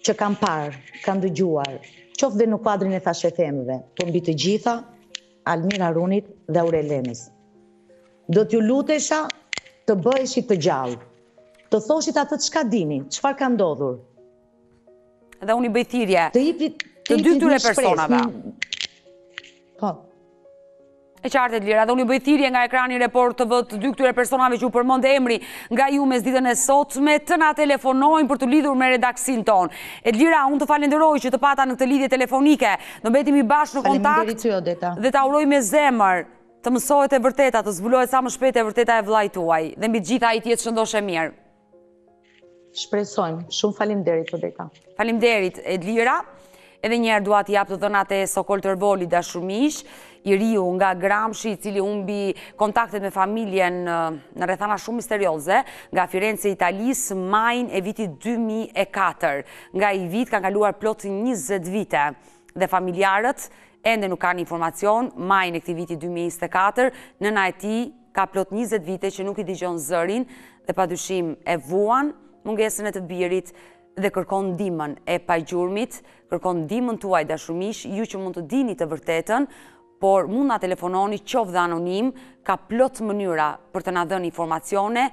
që kanë parë, kanë dëgjuar, qoftë dhe në kuadrin e thashethemeve, por mbi të gjitha Almir Harunit dhe Aurel Lenës. Do t'ju lutesha të bëheshit të gjallë, të thoshit atë çka dini, çfarë ka ndodhur, Dhe unë i bëj thirrje të dy këtyre personave. Po. E qartë Edlira, dhe unë i bëj thirrje nga ekrani Report TV të dy këtyre personave që u përmend emri nga ju mesditën e sotme të na telefonojnë për t'u lidhur me redaksinë tonë. Edlira, unë të falenderoj që të pata në këtë lidhje telefonike. Do mbetemi bashkë në kontakt. Dhe ta uroj me zemër të mësohet e vërteta, të zbulohet sa më shpejt e vërteta e vëllait tuaj. Dhe mbi të gjitha ai të jetë shëndosh e mirë. Shpresojmë. Shumë faleminderit Rebeka. Faleminderit Edlira. Edhe një herë dua të jap të dhënat e Sokol Tërvolit dashur miq, i riu nga Gramshi, i cili humbi kontaktet me familjen në rrethana shumë misterioze, nga Firence e Italisë, majin e vitit 2004. Nga ai vit kanë kaluar plot 20 vite dhe familjarët ende nuk kanë informacion, majin e këtij viti 2024, nëna e tij ka plot 20 vite që nuk i dëgjon zërin dhe pa dyshim e vuan mungesën e të birit dhe kërkon ndihmën e Pa Gjurmës, kërkon ndihmën tuaj dashur miq, ju që mund të dini të vërtetën, por mund të na telefononi qoftë dhe anonim, ka plot mënyra për të na dhënë informacione,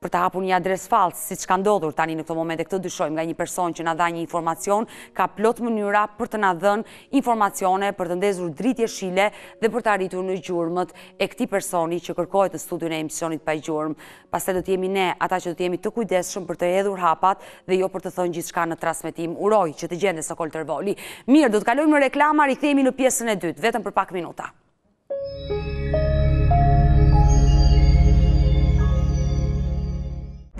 për të hapur një adresë false, siç ka ndodhur tani në këto momente, këtë dyshojmë nga një person që na dha një informacion, ka plot mënyra për të na dhënë informacione, për të ndezur dritë jeshile dhe për të arritur në gjurmët e këtij personi që kërkohet në studion e emisionit Pa Gjurmë. Pastaj do të jemi ne ata që do të jemi të kujdesshëm për të hedhur hapat dhe jo për të thënë gjithçka në transmetim. Uroj që të gjendet Sokol Tërvoli. Mirë, do të kalojmë në reklama, rikthehemi në pjesën e dytë, vetëm për pak minuta.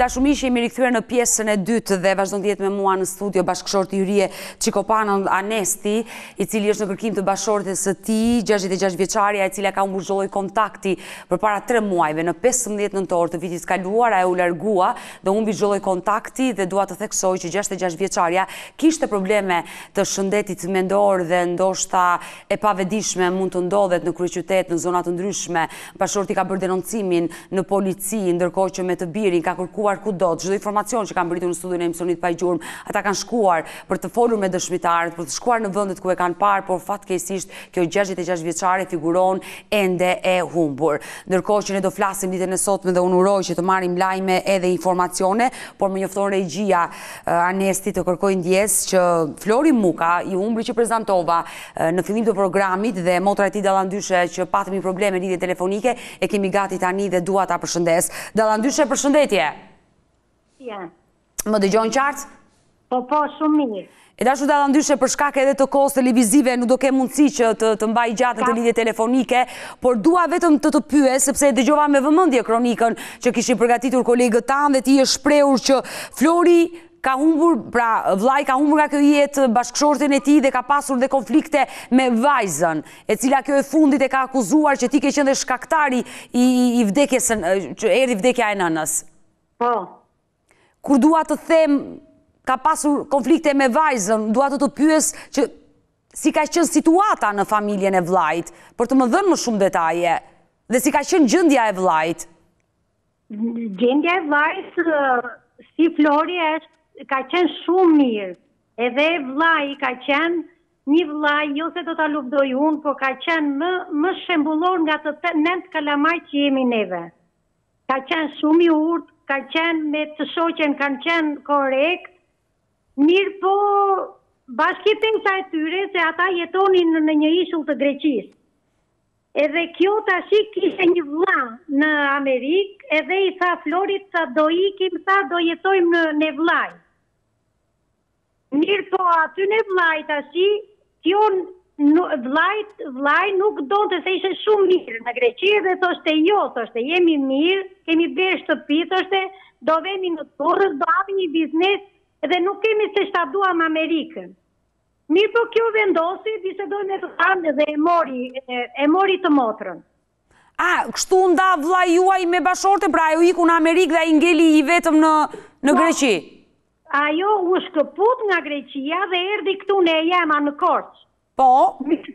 Dashur miq jemi rikthyer në pjesën e dytë dhe vazhdon të jetë me mua në studio bashkëshorti i Hyrie Çikopanos Anesti i cili është në kërkim të bashkëshortes së tij, gjashtëdhjetë e gjashtë vjeçarja e cila ka humbur çdo lloj kontakti përpara tre muajve, në pesëmbëdhjetë nëntor të vitit të kaluar ajo u largua dhe humbi çdo lloj kontakti dhe dua të theksoj që gjashtëdhjetë e gjashtë vjeçarja kishte probleme të shëndetit mendor dhe ndoshta e pavetëdijshme mund të ndodhet në kryeqytet në zona të ndryshme. Bashkëshorti ka bërë denoncimin në polici, ndërkohë që me të birin ka kërkuar kudo çdo informacion që ka mbërritur në studion e emisionit Pa Gjurmë, ata kanë shkuar për të folur me dëshmitarët, për të shkuar në vendet ku e kanë parë, por fatkeqësisht kjo 66 vjeçare figuron ende e humbur. Ndërkohë që ne do flasim ditën e sotme dhe unë uroj që të marrim lajme edhe informacione, por më njofton regjia Anesti të kërkoj ndjesë që Flori Muka, i humburi që prezantova në fillim të programit dhe motra e tij Dallandyshe që patëm një problem me lidhjen telefonike, e kemi gati tani dhe dua ta përshëndes. Dallandyshe, përshëndetje! Ja, Më dëgjon qartë? Po, po, shumë mirë. E di, shumë Dallandyshe për shkak edhe të kohës televizive, nuk do kem mundësi që të, të mbaj gjatë në këtë lidhje telefonike, por dua vetëm të të pyes, sepse e dëgjova me vëmendje kronikën që kishin përgatitur kolegët tanë dhe ti je shprehur që Flori ka humbur, pra vllai ka humbur nga kjo jetë bashkëshorten e tij dhe ka pasur dhe konflikte me vajzën, e cila kjo e fundit e ka akuzuar që ti ke qenë dhe shkaktari i, i, i vdekjes, që erdi vdekja e nënës. Po, Kur dua të them ka pasur konflikte me vajzën, dua të të pyes që si ka qenë situata në familjen e vllait, për të më dhënë më shumë detaje dhe si ka qenë gjendja e vllait. Gjendja e vllait si Flori është ka qenë shumë mirë. Edhe vllai ka qenë një vllai, jo se do ta lavdoj unë, por ka qenë më më shembullor nga të të nëntë kalamaj që jemi neve. Ka qenë shumë i urtë, ka qenë me të shoqen, kanë qenë korrekt, mirëpo bashkjetesa e tyre, se ata jetonin në një ishull të Greqisë. Edhe kjo tashi kishte një vlla në Amerikë, edhe i tha Florit tha do ikim, tha do jetojmë ne vllai. Mirpo aty ne vllai tashi kjo vllai vllai nuk donte se ishte shumë mirë në Greqi dhe thoshte jo thoshte jemi mirë kemi blerë shtëpi thoshte do vemi në Durrës do hapim një biznes dhe nuk kemi se ç'ta duam Amerikën. Mirpo kjo vendosi bisedoi me vllain dhe e mori e mori të motrën. A, kështu u nda vllai juaj me bashkëshorten, pra ajo iku në Amerikë dhe ai ngeli i vetëm në në po, Greqi. Ajo u shkëput nga Greqia dhe erdhi këtu ne e jëma në Korçë. Po.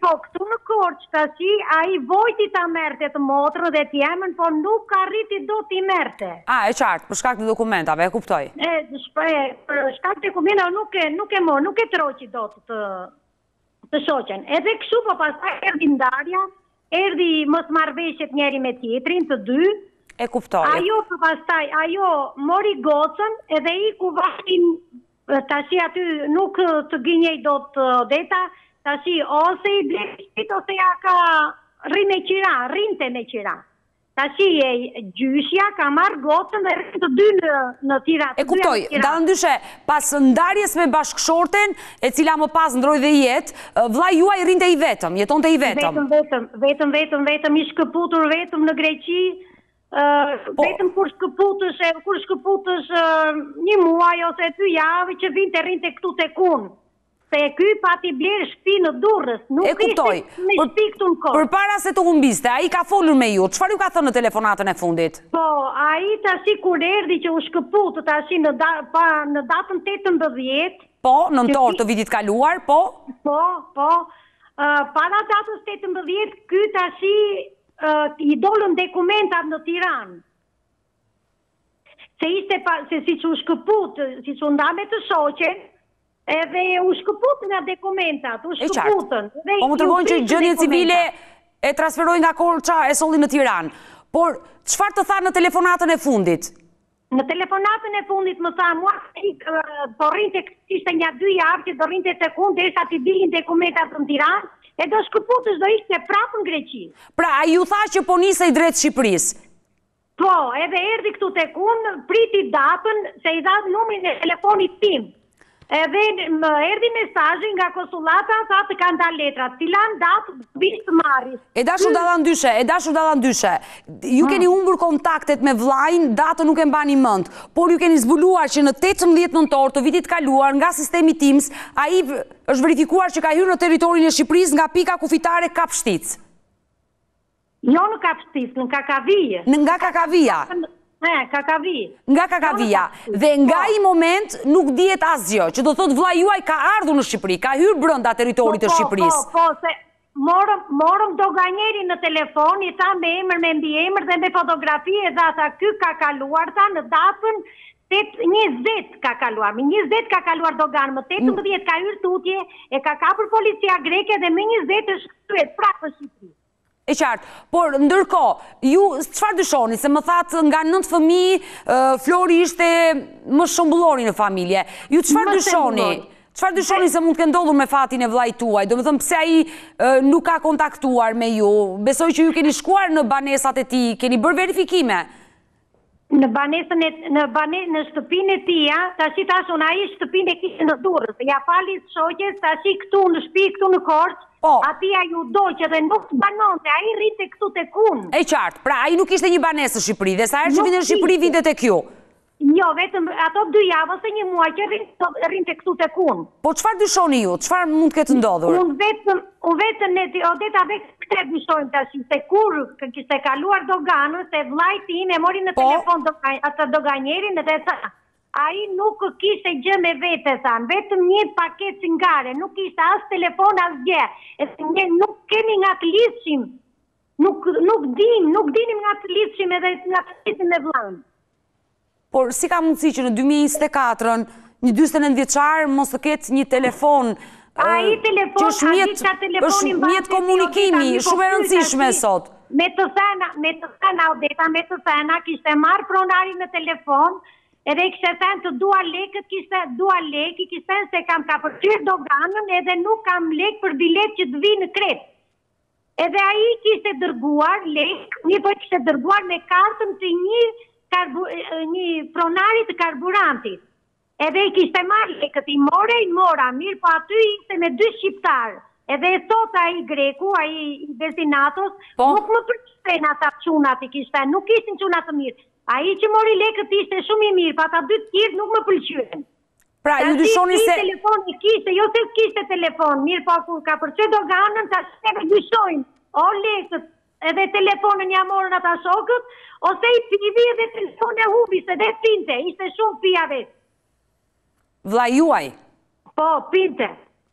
Po këtu në Korçë tash ai vojti ta merrte të motrën dhe të jëmën, po nuk arriti dot t'i merrte. A, e qartë, për shkak të dokumentave, e kuptoj. E, për shkak të dokumentave nuk e nuk e mo, nuk e tërhoqi dot të të shoqen. Edhe kështu po pastaj erdhi ndarja, erdhi mosmarrëveshjet njëri me tjetrin, të dy. E kuptoj. Ajo po pastaj, ajo mori gocën edhe iku vajti tashi aty nuk të gënjej dot Odeta, tashi ose i bleu shpi ose ja ka, rri me qira, rrinte me qira. Tashi e gjyshja ka marrë gocën dhe rrinë të dy në në Tiranë. E kuptoj, Dallëndyshe pas ndarjes me bashkëshorten, e cila më pas ndërroi dhe jetë, vllai juaj rrinte i vetëm, jetonte i vetëm. Vetëm vetëm, vetëm vetëm vetëm i shkëputur vetëm në Greqi, po. vetëm kur shkëputësh, kur shkëputësh një muaj ose dy javë që vinte rrinte këtu tek unë. Se ky pati blerë shtëpi në Durrës, nuk kishte më shtëpi këtu në Korçë. Përpara se të humbiste, ai ka folur me ju, çfarë ju ka thënë në telefonatën e fundit? Po, ai tashi kur erdhi që u shkëput tashi në pa në datën 18. Po, nëntor të vitit kaluar, po. Po, po. Para datës 18 ky tashi i dolën dokumentat në Tiranë. Se ishte pa, se si që u shkëput, si që u nda me të shoqen, edhe u shkëputën nga dokumentat, u shkëputën. E qartë, po më tregon që gjendjen civile e transferoi nga Korça e solli në Tiranë. Por, çfarë të tha në telefonatën e fundit? Në telefonatën e fundit më tha mua se po rrinte kishte një dy javë që do rrinte tek unë derisa t'i dilnin dokumentat në Tiranë e do shkëputësh do ikte prapë në Greqi. Pra, ai ju tha që po nisej drejt Shqipërisë? Po, edhe erdhi këtu tek unë, priti datën, se i dha numrin e telefonit tim. Edhe më erdhi mesazhi nga konsullata, tha të kanë dalë letrat. Filan datë vish t'i marrësh. E dashur Dallëndyshe, e dashur Dallëndyshe. Ju keni humbur kontaktet me vllain, datën nuk e mbani mend, por ju keni zbuluar që në 18 nëntor të vitit kaluar nga sistemi TIMS, ai është verifikuar që ka hyrë në territorin e Shqipërisë nga pika kufitare Kapshticë. Jo në Kapshticë, në Kakavijë. Në nga Kakavija. Në Kakavijë. Nga Kakavija. Jo dhe nga po, ai moment nuk dihet asgjë, që do thotë vëllai juaj ka ardhur në Shqipëri, ka hyrë brenda territorit po, të po, Shqipërisë. Po, po, se morëm, morëm doganierin në telefon, i tha me emër, me mbiemër dhe me fotografi edhe tha, ky ka kaluar, tha në datën, 20 ka kaluar, me 20 ka kaluar doganën, më 18 mm. ka hyrë tutje, e ka kapur policia greke dhe me 20 është kthyer prapë në Shqipëri. E qartë, por ndërkohë, ju çfarë dyshoni, se më thatë nga nëntë fëmijë, Flori ishte më shembullori në familje, ju çfarë dyshoni, çfarë dyshoni se mund të ketë ndodhur me fatin e vëllait tuaj, domethënë pse ai nuk ka kontaktuar me ju, besoj që ju keni shkuar në banesat e tij, keni bërë verifikime. Në banesën e në bane në shtëpinë e tij, a? Tashi tash unë ai shtëpinë e kishte në Durrës. Ia fali shoqes, tashi këtu në shtëpi, këtu në Korçë. Po. Atij ai u dogj edhe nuk banohet, ai rrinte këtu tek unë. E qartë. Pra ai nuk kishte një banesë në Shqipëri dhe sa herë që vinte në Shqipëri vinte tek ju. Jo, vetëm ato dy javë ose një muaj që rrinte rrinte këtu tek unë. Po çfarë dyshoni ju? Çfarë mund të ketë ndodhur? Unë vetëm unë vetëm me Odeta vetë Pse dyshojmë tash se kur kishte kaluar doganën se vllai im e mori në po. telefon atë doganierin dhe tha ai nuk kishte gjë me vete than, vetëm një paketë cigare, nuk kishte as telefon asgjë. E ne nuk kemi nga të lidhshim. Nuk nuk dim, nuk dinim nga të lidhshim edhe nga të lidhshim me vllanë. Por si ka mundësi që në 2024-ën një 49 vjeçar mos të ketë një telefon Ai telefon, që është mjet, është mjet komunikimi, shumë e rëndësishme sot. Me të thëna, me të thëna, Odeta, me të thëna, kishte marrë pronarin në telefon, edhe i kishte thënë të dua lekët, kishte dua lekë, i kishte thënë se kam kapërcyer doganën edhe nuk kam lekë për biletë që të vij në Kretë. Edhe ai kishte dërguar lekë, mirëpo i kishte dërguar me kartën të një karbu, një pronari të karburantit. Edhe i kishte marrë lekët, i more, i mora, mirëpo aty ishte me dy shqiptarë. Edhe e thotë ai greku, ai i benzinatos, po. nuk më pëlqyen ata çunat i kishte, nuk ishin çuna të mirë. Ai që mori lekët ishte shumë i mirë, po ata dy të tjerë nuk më pëlqyen. Pra, ju dyshoni se... Telefon kishte, jo se kishte telefon, mirëpo kur kapërceu doganën, tashti dyshojmë, o lekët, edhe telefonin ia morën ata shokët, ose i piu edhe telefon e humbi, se dhe pinte, ishte shumë pijanec. Vllai juaj? Po, pinte.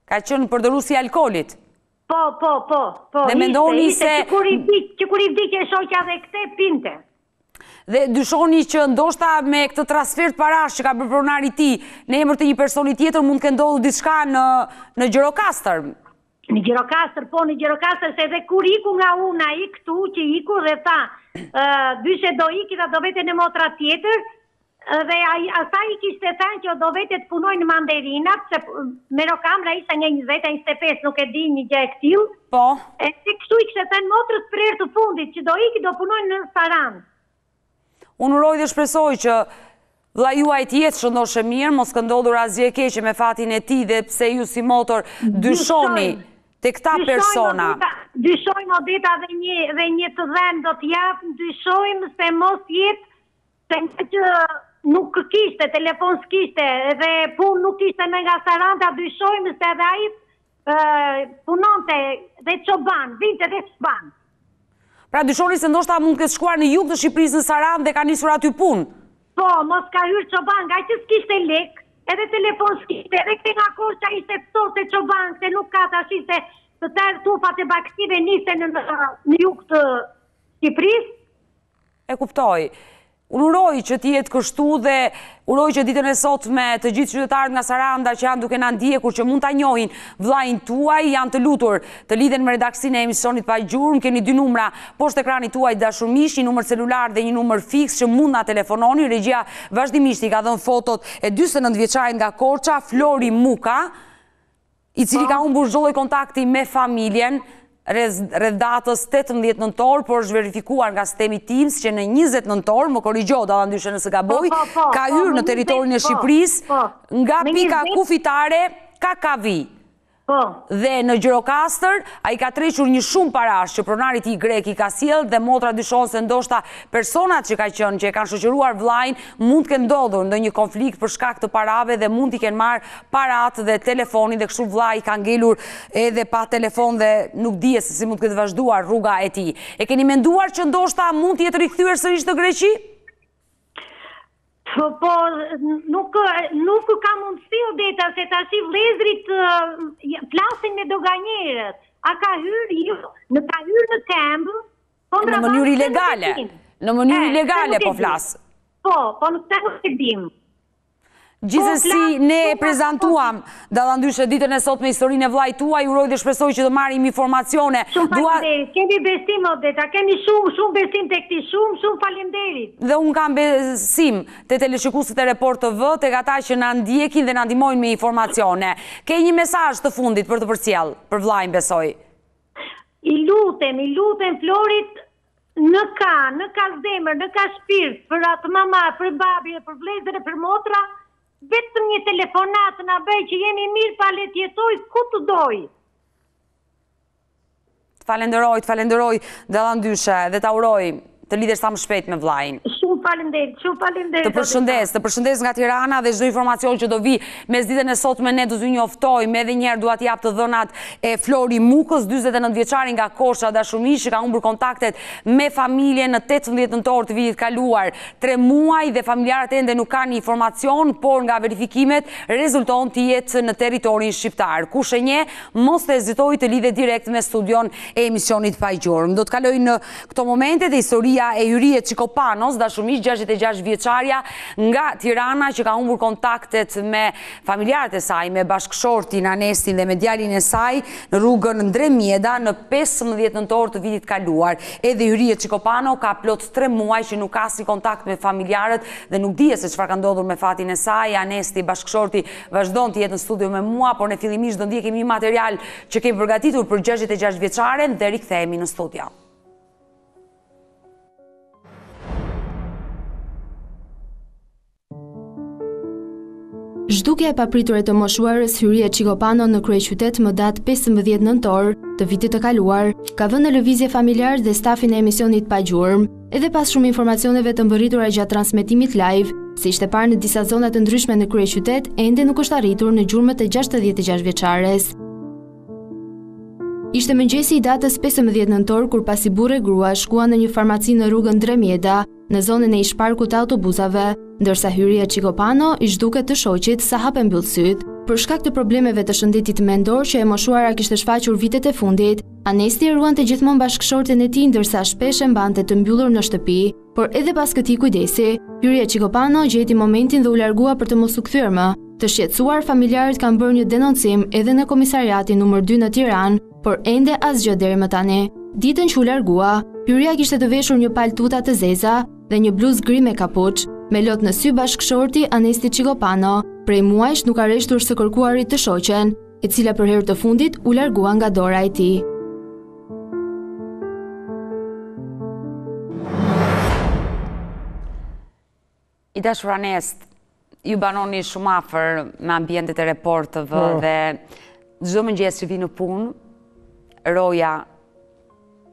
Ka qenë përdorues i alkoolit? Po, po, po, po. Dhe mendoni se... Që kur i vdiq e shoqja dhe këtej, pinte. dhe dyshoni që ndoshta me këtë transfertë parash që ka bërë pronari i tij në emër të një personi tjetër mund të ketë ndodhur diçka në në Gjirokastër. Në Gjirokastër, po në Gjirokastër se edhe kur iku nga unë ai këtu që iku dhe tha, ë, dyshe do iki dhe do vete te motra tjetër, Dhe ai asaj i kishte thënë që do vete të punoj në mandarinat, se merokamra ishte një 20 a 25, nuk e di një gjë e këtillë. Po. E se kështu i kishte thënë motrës për herë të fundit, që do iki do punoj në Sarandë. Unë uroj dhe shpresoj që vllai juaj të jetë shëndoshë e mirë, mos ketë ndodhur asgjë e keqe me fatin e tij dhe pse ju si motër dyshoni te këta persona. Dyshojmë Odeta dhe një, dhe një të dhënë do ta jap, dyshojmë se mos jetë Se ngaqë nuk kishte, telefon s'kishte, edhe punë nuk kishte në nga Saranda, dyshojmë se edhe ai punonte dhe çoban, vinte dhe çoban. Pra dyshoni se ndoshta mund të ketë shkuar në jug të Shqipërisë në Sarandë dhe ka nisur aty punë? Po, mos ka hyrë çoban, ngaqë s'kishte lekë, edhe telefon s'kishte, edhe ka ca kohë që ai ishte pëto se çoban, se nuk ka tashti se të tërë tufat e bagëtive nisen në jug të Shqipërisë, E kuptoj. Unë uroj që të jetë kështu dhe uroj që ditën e sotme të gjithë qytetarët nga Saranda që janë duke na ndjekur që mund ta njohin vllain tuaj janë të lutur të lidhen me redaksinë e emisionit pa gjurmë keni dy numra poshtë ekranit tuaj dashur miq një numër celular dhe një numër fiks që mund na telefononi regjia vazhdimisht i ka dhënë fotot e 49 vjeçarit nga Korça Flori Muka i cili ka humbur çdo lloj kontakti me familjen rreth datës 18 nëntor, por është verifikuar nga sistemi TIMS që në 20 nëntor, më korrigjo Dallandyshe nëse gaboj, po, po, po, ka hyrë në territorin e Shqipërisë nga pika kufitare Kakavi. Po. Dhe në Gjirokastër, ai ka tërhequr një shumë parash që pronari i tij grek i ka sjellë dhe motra dyshon se ndoshta personat që ka qenë, që e kanë shoqëruar vllain, mund të ketë ndodhur ndonjë konflikt për shkak të parave dhe mund t'i kenë marrë paratë dhe telefonin dhe kështu vllai ka ngelur edhe pa telefon dhe nuk dihet se si mund të ketë vazhduar rruga e tij. E keni menduar që ndoshta mund të jetë rikthyer sërisht në Greqi? Po, po, nuk, nuk ka mundësi Odeta se tashi vllezërit flasin me doganierët. A ka hyrë, jo, në ka hyrë në tembë, po në mënyrë ilegale. Në mënyrë ilegale po flas. Po, po në këtë nuk e dimë. Gjithsesi ne e prezantuam Dallandyshe ditën e sotme historinë e vllait tuaj, uroj dhe shpresoj që të marrim informacione. Shumë faleminderit. Kemi besim, Odeta, kemi shumë shumë besim tek ti. Shumë shumë faleminderit. Dhe unë kam besim te teleshikuesit e Report TV, tek ata që na ndjekin dhe na ndihmojnë me informacione. Ke një mesazh të fundit për të përcjellë për vllain besoj. I lutem, i lutem Florit Në ka, në ka zemër, në ka shpirt për atë mama, për babi dhe për vllezër e për motra, vetëm një telefonatë të na bëjë që jemi mirë pa le të jetojë ku të dojë. Të falenderoj, të falenderoj, Dallandyshe dhe ta uroj të lidhesh sa më shpejt me vllain. Shumë faleminderit, shumë faleminderit. Të përshëndes, të përshëndes nga Tirana dhe çdo informacion që do vi Mesditen e sotme ne do t'ju njoftojmë, edhe një herë dua të jap të dhënat e Flori Mukës, dyzet e nëntë vjeçari nga Korça dashur miq që ka humbur kontaktet me familjen në tetëmbëdhjetë nëntor të vitit të kaluar. Tre muaj dhe familjarët ende nuk kanë informacion, por nga verifikimet rezulton të jetë në territorin shqiptar. Kush e njeh, mos të hezitojë të lidhet direkt me studion e emisionit Pa Gjurmë. Do të kaloj në Këto momente te historia e Hyrie Çikopanos, dashur miq gjashtëdhjetë e gjashtë vjeçarja nga Tirana që ka humbur kontaktet me familjarët e saj, me bashkëshortin, Anestin dhe me djalin e saj në rrugën Ndre Mjeda në pesëmbëdhjetë nëntor të vitit të kaluar. Edhe Hyrie Çikopano ka plot tre muaj që nuk ka asnjë kontakt me familjarët dhe nuk dihet se çfarë ka ndodhur me fatin e saj. Anesti, bashkëshorti, vazhdon të jetë në studio me mua, por ne fillimisht do ndjekim një material Që kemi përgatitur për gjashtëdhjetë e gjashtë vjeçaren dhe rikthehemi në studio. Zhdukja e papritur e të moshuarës Hyrie Çikopano në kryeqytet më datë 15 nëntor të vitit të kaluar, ka vënë në lëvizje familjarë dhe stafin e emisionit Pa Gjurmë. Edhe pas shumë informacioneve të mbërritura gjatë transmetimit live, se ishte parë në disa zona të ndryshme në kryeqytet, ende nuk është arritur në gjurmët e 66 vjeçares. Ishte mëngjesi i datës 15 nëntor kur pasi burrë e grua shkuan në një farmaci në rrugën Ndre Mjeda, në zonën e ish-parkut të autobusave, ndërsa Hyria Çikopano i zhduket të shoqit sa hap e mbyll sytë. Për shkak të problemeve të shëndetit mendor që e moshuara kishte shfaqur vitet e fundit, Anesti e ruante gjithmonë bashkëshorten e tij ndërsa shpesh e mbante të mbyllur në shtëpi, por edhe pas këtij kujdesi, Hyria Çikopano gjeti momentin dhe u largua për të mos u kthyer më. Të shqetësuar, familjarët kanë bërë një denoncim edhe në komisariatin numër dy në Tiranë, por ende asgjë deri më tani. Ditën që u largua, Hyria kishte të veshur një palë tuta të zeza dhe një bluzë gri me kapuç, me lot në sy bashkëshorti Anesti Çikopano, prej muajsh nuk ka reshtur së kërkuari të shoqen, e cila për herë të fundit u largua nga dora e tij. I dashur Anest, ju banoni shumë afër me ambientet e Report TV, po, dhe çdo mëngjes që vij në punë, roja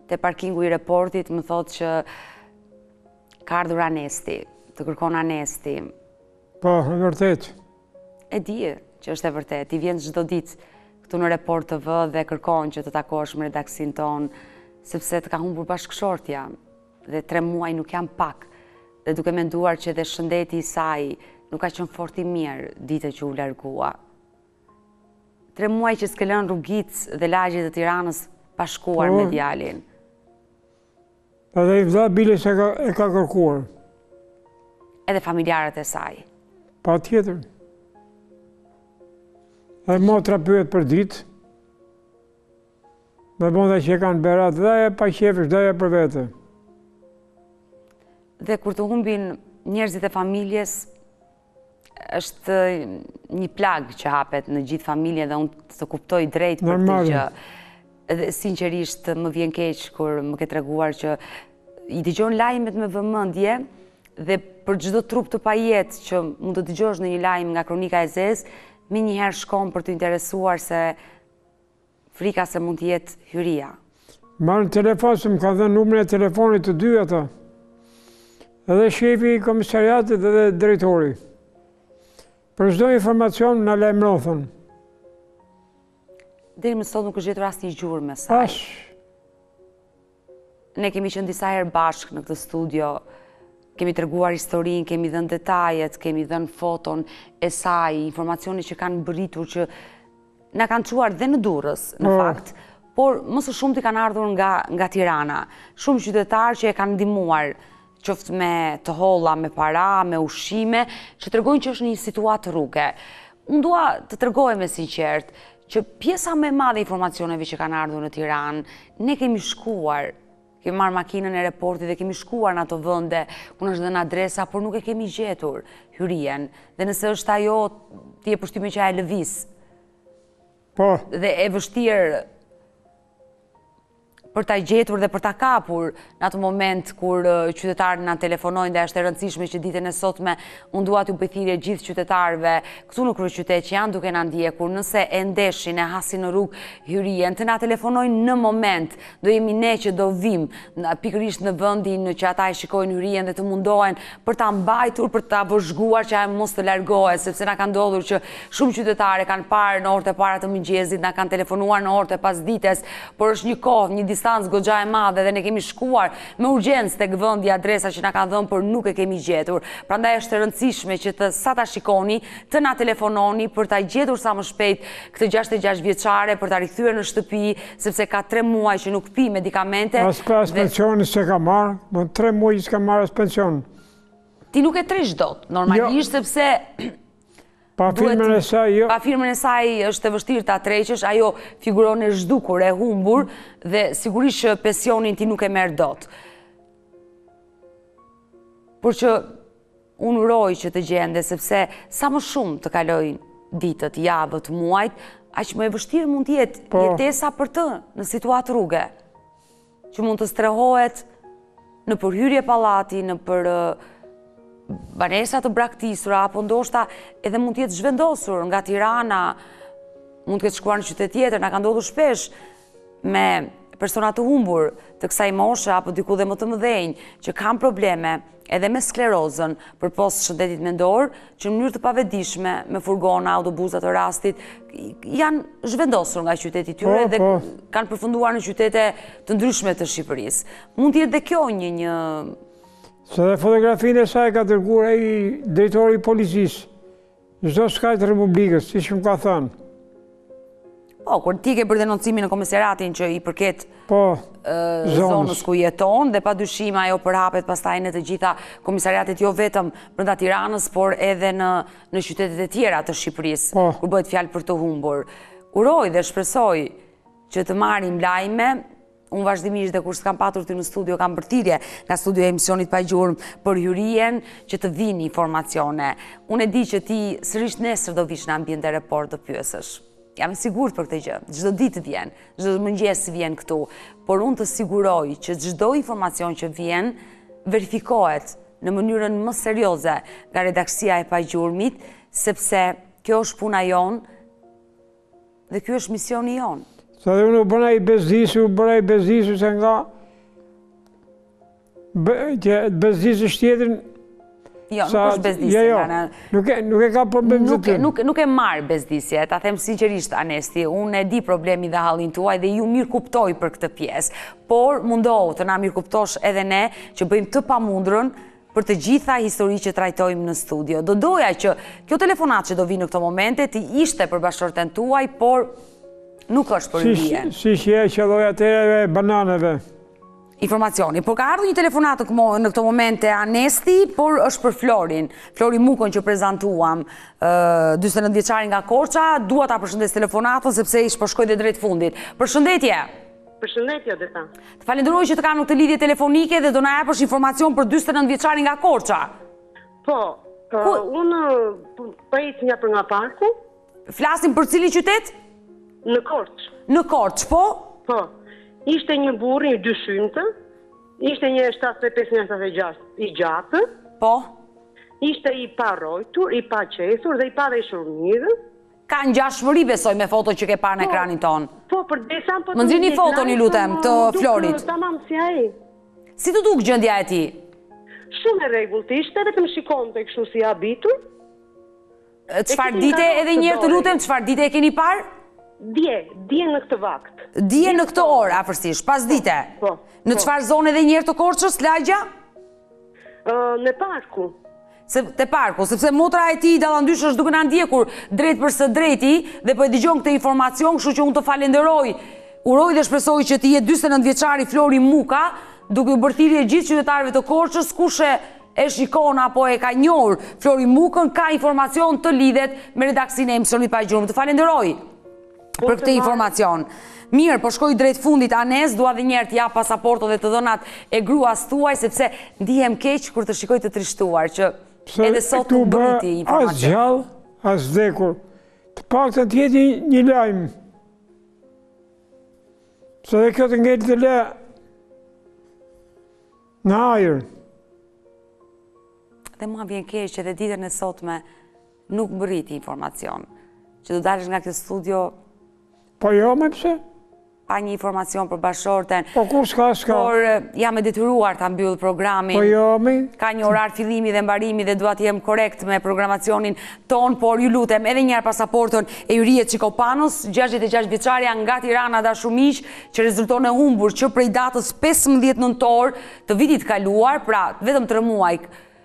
te parkingu i Reportit më thotë që ka ardhur Anesti, të kërkon Anesti. Po, e vërtetë. E di që është e vërtetë, ti vjen çdo ditë këtu në Report TV dhe kërkon që të takohesh me redaksinë tonë, sepse të ka humbur bashkëshortja dhe tre muaj nuk janë pak dhe duke menduar që edhe shëndeti i saj nuk ka qenë fort i mirë ditën që u largua. Tre muaj që s'ke lënë rrugicë dhe lagje të Tiranës pa shkuar me djalin. Edhe i vëllai bile se e ka kërkuar. Edhe familjarët e saj? Patjetër. Edhe motra pyet përditë. Me bëndë dhe që e kanë Berat dhe e paqejf është daja për vete. Dhe kur të humbin njerëzit e familjes, është një plagë që hapet në gjithë familjen dhe unë të kuptoj drejt për këtë gjë. Dhe sinqerisht më vjen keq kur më ke treguar që i dëgjon lajmet me vëmendje dhe për çdo trup të pajetë që mund të dëgjosh në një lajm nga kronika e zezë, menjëherë shkon për t'u interesuar se Frika se mund të jetë Hyria. Marr në telefon, se më kanë dhënë numrin e telefonit të dy ata. Edhe shefi i komisariatit dhe dhe drejtori. Për çdo informacion na lajmëro, thanë. Deri më sot nuk është gjetur asnjë gjurmë e saj. Ashtë. Ne kemi qenë disa herë bashkë në këtë studio, kemi treguar historinë, kemi dhënë detajet, kemi dhënë foton e saj, informacione që kanë mbërritur që na kanë çuar dhe në Durrës, në mm. fakt, por më së shumti kanë ardhur nga nga Tirana. Shumë qytetarë që e kanë ndihmuar qoftë me të holla, me para, me ushqime, që tregojnë që është në një situatë rruge. Unë dua të tregoj me sinqeritet, që pjesa më e madhe e informacioneve që kanë ardhur në Tiranë, ne kemi shkuar, kemi marrë makinën e reportit dhe kemi shkuar në ato vënde, ku na është dhënë adresa, por nuk e kemi gjetur Hyrien, dhe nëse është ajo, ti ke përshtypjen që ajo lëviz, po. dhe e vështirë, për ta gjetur dhe për ta kapur në atë moment kur qytetarët na telefonojnë dhe është e rëndësishme që ditën e sotme unë dua t'ju bëj thirrje gjithë qytetarëve këtu në kryeqytet që janë duke na ndjekur nëse e ndeshin e hasin në rrugë Hyrien të na telefonojnë në moment do jemi ne që do vim pikërisht në vendin që ata e shikojnë Hyrien dhe të mundohen për ta mbajtur, për ta vëzhguar që ajo mos të largohet, sepse na ka ndodhur që shumë qytetarë e kanë parë në orët e para të mëngjesit, na kanë telefonuar në orët e pasdites, por është një kohë, një distancë goxha e madhe dhe ne kemi shkuar me urgjencë tek vendi adresa që na kanë dhënë, por nuk e kemi gjetur. Prandaj është e rëndësishme që të sa ta shikoni, të na telefononi për ta gjetur sa më shpejt këtë gjashtëdhjetë e gjashtë vjeçare për ta rikthyer në shtëpi, sepse ka tre muaj që nuk pi medikamente. As pa as pensionin s'e ka marrë, po po tre muaj që s'ka marrë as pension. Ti nuk e tërheq dot, normalisht, jo. sepse... Pa firmën e saj, jo. Pa firmën e saj është e vështirë ta tërheqësh, ajo figuron e zhdukur, e humbur, dhe sigurisht që pensionin ti nuk e merr dot. Por që Unë uroj që të gjendet, sepse sa më shumë të kalojnë ditët, javët, muajt, aq më e vështirë mund të jetë po. jetesa për të në situatë rruge, që mund të strehohet nëpër hyrje pallati, nëpër banesa të braktisura, apo ndoshta edhe mund të jetë zhvendosur nga Tirana, mund të ketë shkuar në qytet tjetër, na ka ndodhur shpesh, me persona të humbur të kësaj moshe apo diku dhe më të mëdhenj që kanë probleme edhe me sklerozën përpos shëndetit mendor që në mënyrë të pavetëdijshme me furgona, autobusa të rastit janë zhvendosur nga qyteti i tyre po, dhe po. kanë përfunduar në qytete të ndryshme të Shqipërisë. Mund të jetë dhe kjo një një... Se dhe fotografinë e saj e ka dërguar ai drejtori i policisë Çdo skaj të Republikës, siç më ka thënë. Po, kur ti ke bërë denoncimin në komisariatin që i përket po, zonës ku jeton, dhe pa dyshim ajo përhapet pastaj në të gjitha komisariatet jo vetëm brenda Tiranës, por edhe në qytetet e tjera të Shqipërisë, po. kur bëhet fjalë për të humbur. Uroj dhe shpresoj që të marrim lajme, Unë vazhdimisht dhe kur s'të kam patur ty në studio, kam bërë thirrje nga studio e emisionit Pa Gjurmë për Hyrien që të vijnë informacione. Unë e di që ti sërish nesër do vish në ambientet e Report, do pyesësh. Jam e sigurt për këtë gjë, çdo ditë vjen, çdo mëngjes vjen këtu, por unë të siguroj që çdo informacion që vjen, verifikohet në mënyrën më serioze nga redaksia e Pa Gjurmët, sepse kjo është puna jonë, Dhe ky është misioni jonë. Sa dhe unë u bëra i bezdisur, u bëra i bezdisur se ngaqë bezdisësh tjetrin Jo, nuk është bezdisje. Jo, jo. Nuk e nuk e ka problem nuk e, nuk nuk e marr bezdisje, ta them sinqerisht Anesti. Unë e di problemin dhe hallin tuaj dhe ju mirëkuptoj për këtë pjesë. Por mundohu të na mirëkuptosh edhe ne që bëjmë të pamundurën për të gjitha historitë që trajtojmë në studio. Do doja që kjo telefonatë që do vijë në këto momente të ishte për bashkëshorten tuaj, por nuk është për Hyrien. Siç e qëlloi atëherë e bananeve. Informacioni, por ka ardhur një telefonatë në këto momente Anesti, por është për Florin. Flori Mukën që prezantuam, 49 vjeçari nga Korça, dua ta përshëndes telefonatën, sepse po shkojmë dhe drejt fundit. Përshëndetje! Përshëndetje Odeta. Të falenderoj që të kam në këtë lidhje telefonike dhe do na japësh informacion për 49 vjeçarin nga Korça. Po, uh, unë po, po ecja për nga parku. Flasim për cilin qytet? Në Korçë. Në Korçë, po? Po. Ishte një burrë i dyshimtë. Ishte një 75 një 76 i gjatë. Po. Ishte i parruajtur, i paqethur dhe i paveshur mirë. Ka ngjashmëri besoj me foton që ke parë në po, ekranin tonë. Po, për dhe sa më po të një Më nxirrni foton ju lutem të Florit. Tamam si ai. Si t'u duk gjendja e tij? Shumë e rregullt ishte, vetëm shikonte kështu si i habitur. Çfarë dite edhe njëherë të lutem, çfarë dite e keni parë? Dje, dje në këtë vakt. Dje në këtë orë, afërsisht, pas po, dite. Po, në çfarë po. zone edhe njëherë të Korçës, lagja? Te parku. te parku, sepse motra e tij Dallëndyshe është duke na ndjekur drejtpërsëdrejti dhe po e dëgjon këtë informacion, kështu që unë të falenderoj. Uroj dhe shpresoj që të jetë 49 vjeçari Flori Muka, duke u bërë thirrje gjithë qytetarëve të Korçës, kush e shikon apo e ka njohur Flori Mukën, ka informacion të lidhet me redaksinë e emisionit Pa Gjurmë. Të falenderoj. për këtë informacion. Mirë, po shkoj drejt fundit, Anes, dua dhe njëherë të jap pasaportën dhe të dhënat e gruas suaj, sepse ndihem keq kur të shikoj të trishtuar, që edhe sot s'mbërriti informacion. Këtu bërë as gjallë, as vdekur, të paktën të jetë një lajm. Se dhe kjo të ngel, të lë në ajër. Dhe më vjen keq edhe ditën e sotme, Nuk mbërriti informacion. Që do dalësh nga kjo studio... Po jo me pse? Pa një informacion për bashkëshorten. Po kur s'ka, s'ka. Por eh, jam e detyruar ta mbyll programin. Po jo me? Ka një orar fillimi dhe mbarimi dhe dua të jem korekt me programacionin tonë, por ju lutem edhe njëherë pasaportën e Yrije Çikopanos, 66 vjeçarja nga Tirana Dashumish që rezulton e humbur që prej datës 15 nëntor të vitit të kaluar, pra vetëm tre muaj